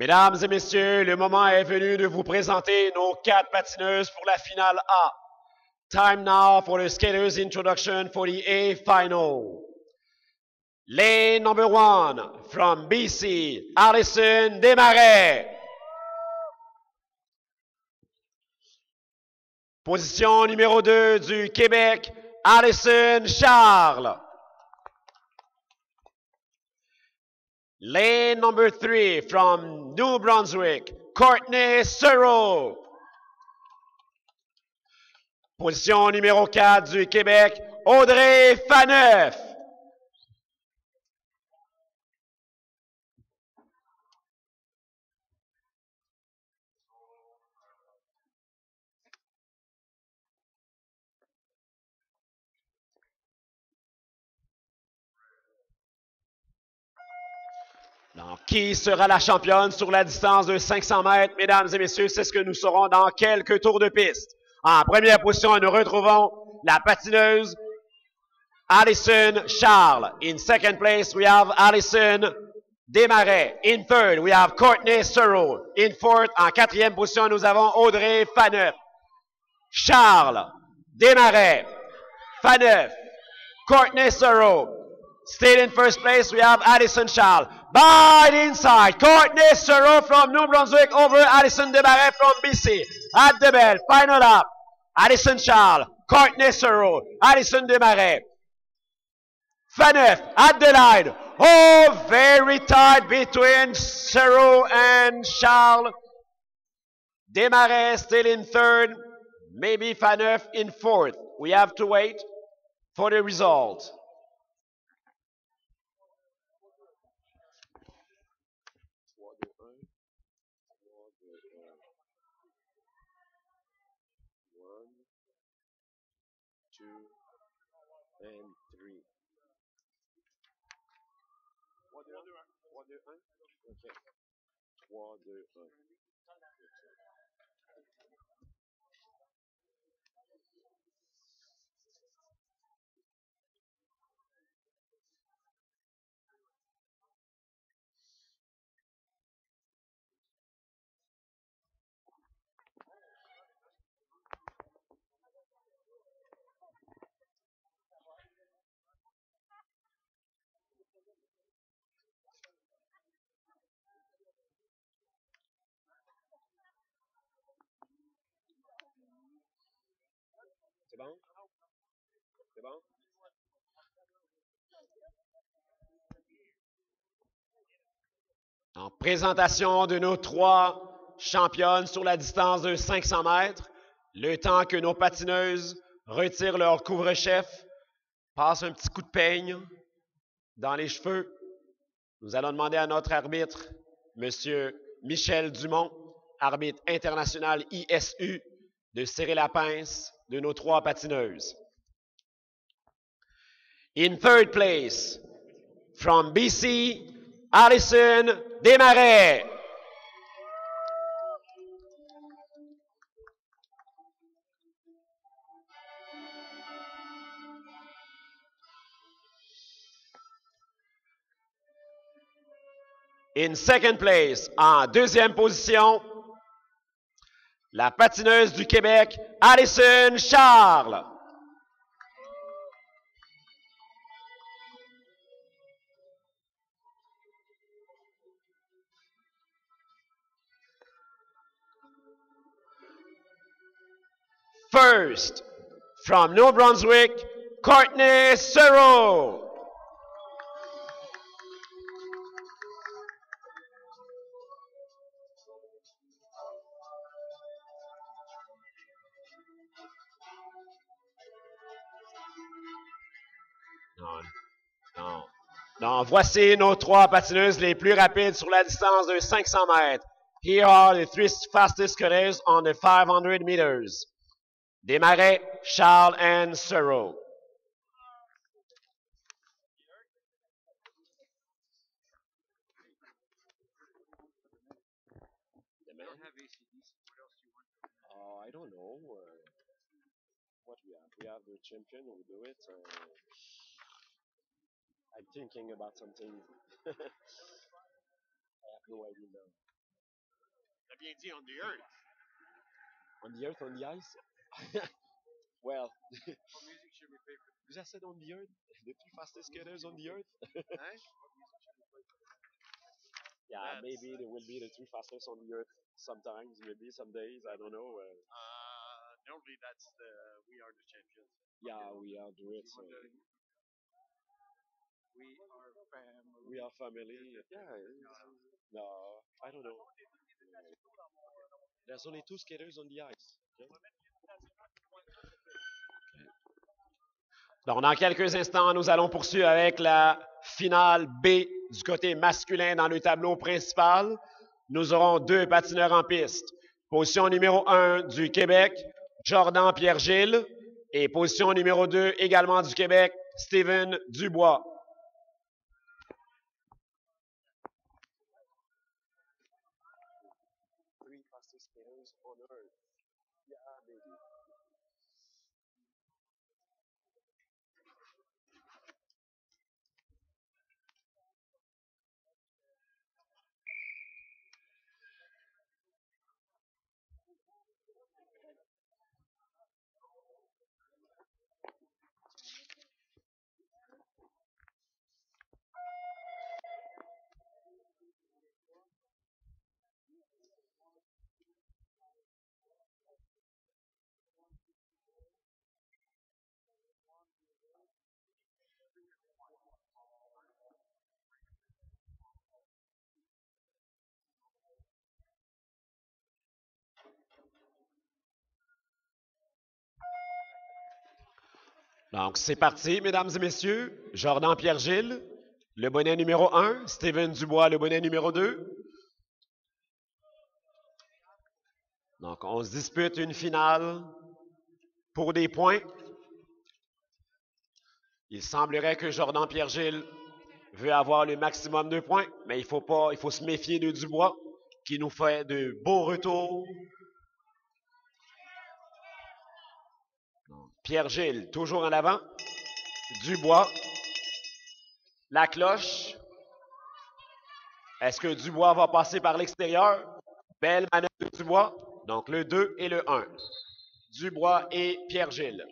Mesdames et messieurs, le moment est venu de vous présenter nos quatre patineuses pour la finale A. Time now for the skaters introduction for the A final. Lane number one from BC, Alison Desmarais. Position numéro 2 du Québec, Alison Charles. Lane number three from New Brunswick, Courtney Searle. Position numéro 4 du Québec, Audrey Faneuf. Qui sera la championne sur la distance de 500 mètres, mesdames et messieurs? C'est ce que nous saurons dans quelques tours de piste. En première position, nous retrouvons la patineuse Alison Charles. In second place, we have Alison Desmarais. In third, we have Courtney Searle. In fourth, en quatrième position, nous avons Audrey Faneuf. Charles, Desmarais, Faneuf, Courtney Searle. Still in first place, we have Addison Charles. By inside, Courtney Searle from New Brunswick over Addison Desmarais from BC. At the bell, final lap. Addison Charles, Courtney Searle, Addison Desmarais. Faneuf at the line. Oh, very tight between Cero and Charles. Desmarais still in third. Maybe Faneuf in fourth. We have to wait for the result. C'est bon? C'est bon? En présentation de nos trois championnes sur la distance de 500 mètres, le temps que nos patineuses retirent leur couvre-chef, passent un petit coup de peigne dans les cheveux, nous allons demander à notre arbitre, M. Michel Dumont, arbitre international ISU, de serrer la pince de nos trois patineuses. In third place, from BC, Alison Desmarais. In second place, en deuxième position, la patineuse du Québec, Alison Charles. First, from New Brunswick, Courtney Searle. Voici nos trois patineuses les plus rapides sur la distance de 500 mètres. Here are the three fastest cutters on the 500 meters. Desmarais, Charles, and Searle. Uh, I don't know. Uh, what we have? We have the champion who do it. Uh, I'm thinking about something. I have no idea now. T'as bien dit on the earth. On the earth, on the ice? well, What music should we play for you just said on the earth? The two fastest skaters on the earth? yeah, That's- maybe there will be the two fastest on the earth sometimes, maybe some days, I don't know. Uh, Uh, normally that's the we are the champions. yeah, we are the it. We are family. we are family. Yeah. No, I don't know. There's only two skaters on the ice. okay? Donc, dans quelques instants, nous allons poursuivre avec la finale B du côté masculin dans le tableau principal. Nous aurons deux patineurs en piste. Position numéro 1 du Québec, Jordan Pierre-Gilles. Et position numéro 2 également du Québec, Steven Dubois. Donc, c'est parti, mesdames et messieurs. Jordan Pierre-Gilles, le bonnet numéro 1. Steven Dubois, le bonnet numéro 2. Donc, on se dispute une finale pour des points. Il semblerait que Jordan Pierre-Gilles veut avoir le maximum de points, mais il faut pas, il faut se méfier de Dubois, qui nous fait de beaux retours. Pierre-Gilles, toujours en avant. Dubois. La cloche. Est-ce que Dubois va passer par l'extérieur? Belle manœuvre de Dubois. Donc le 2 et le 1. Dubois et Pierre-Gilles.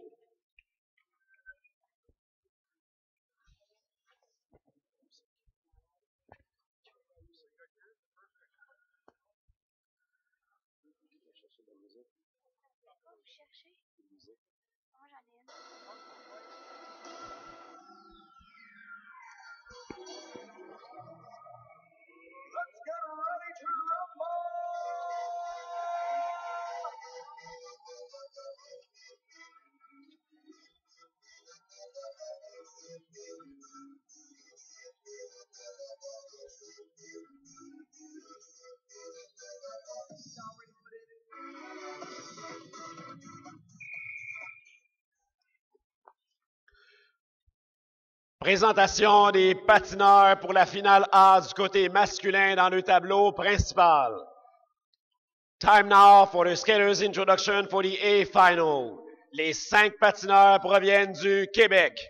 Présentation des patineurs pour la finale A du côté masculin dans le tableau principal. Time now for the skaters introduction for the A final. Les cinq patineurs proviennent du Québec.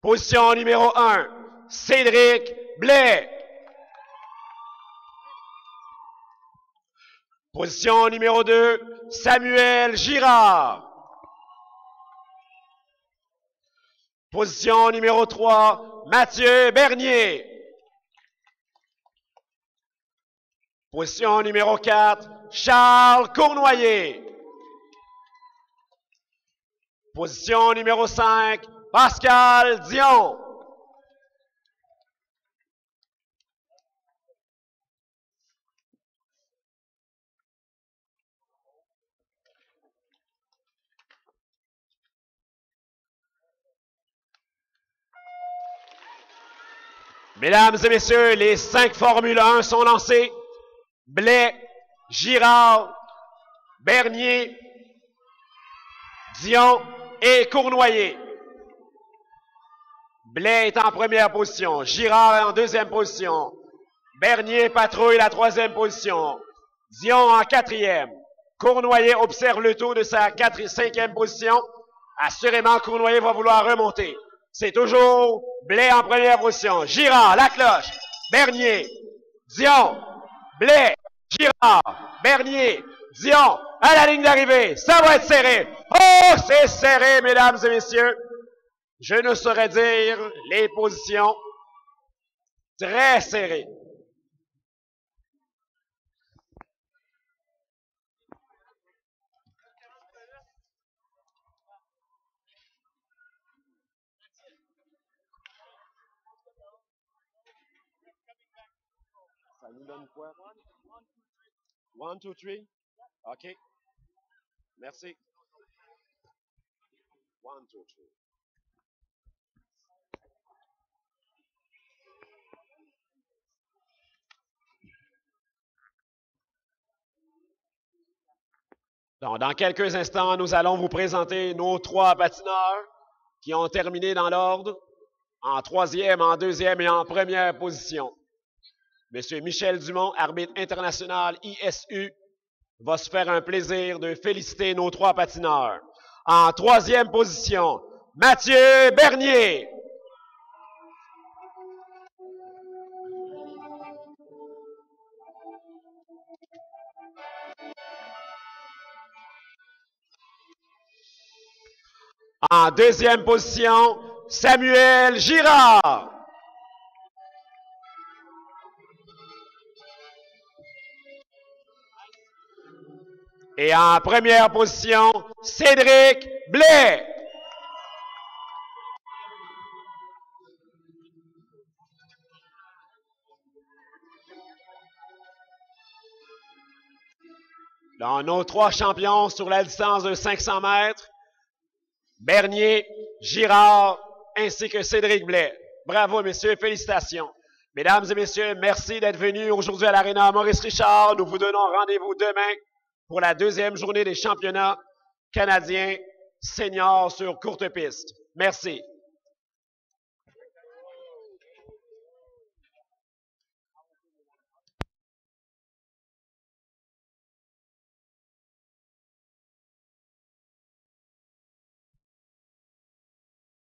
Position numéro 1, Cédric Blais. Position numéro 2, Samuel Girard. Position numéro 3, Mathieu Bernier. Position numéro 4, Charles Cournoyer. Position numéro 5, Pascal Dion. Mesdames et messieurs, les cinq Formule 1 sont lancées. Blais, Girard, Bernier, Dion et Cournoyer. Blais est en première position. Girard est en deuxième position. Bernier patrouille la troisième position. Dion en quatrième. Cournoyer observe le taux de sa cinquième position. Assurément, Cournoyer va vouloir remonter. C'est toujours Blais en première position. Girard, la cloche. Bernier, Dion, Blais, Girard, Bernier, Dion, à la ligne d'arrivée. Ça va être serré. Oh, c'est serré, mesdames et messieurs. Je ne saurais dire les positions. Très serrées. One, two, three. OK. Merci. One, two, three. Donc, dans quelques instants, nous allons vous présenter nos trois patineurs qui ont terminé dans l'ordre en troisième, en deuxième et en première position. Monsieur Michel Dumont, arbitre international ISU, va se faire un plaisir de féliciter nos trois patineurs. En troisième position, Mathieu Bernier. En deuxième position, Samuel Girard. Et en première position, Cédric Blais. Dans nos trois champions sur la distance de 500 mètres, Bernier, Girard ainsi que Cédric Blais. Bravo, messieurs, félicitations. Mesdames et messieurs, merci d'être venus aujourd'hui à l'Arena Maurice Richard. Nous vous donnons rendez-vous demain pour la deuxième journée des championnats canadiens seniors sur courte piste. Merci.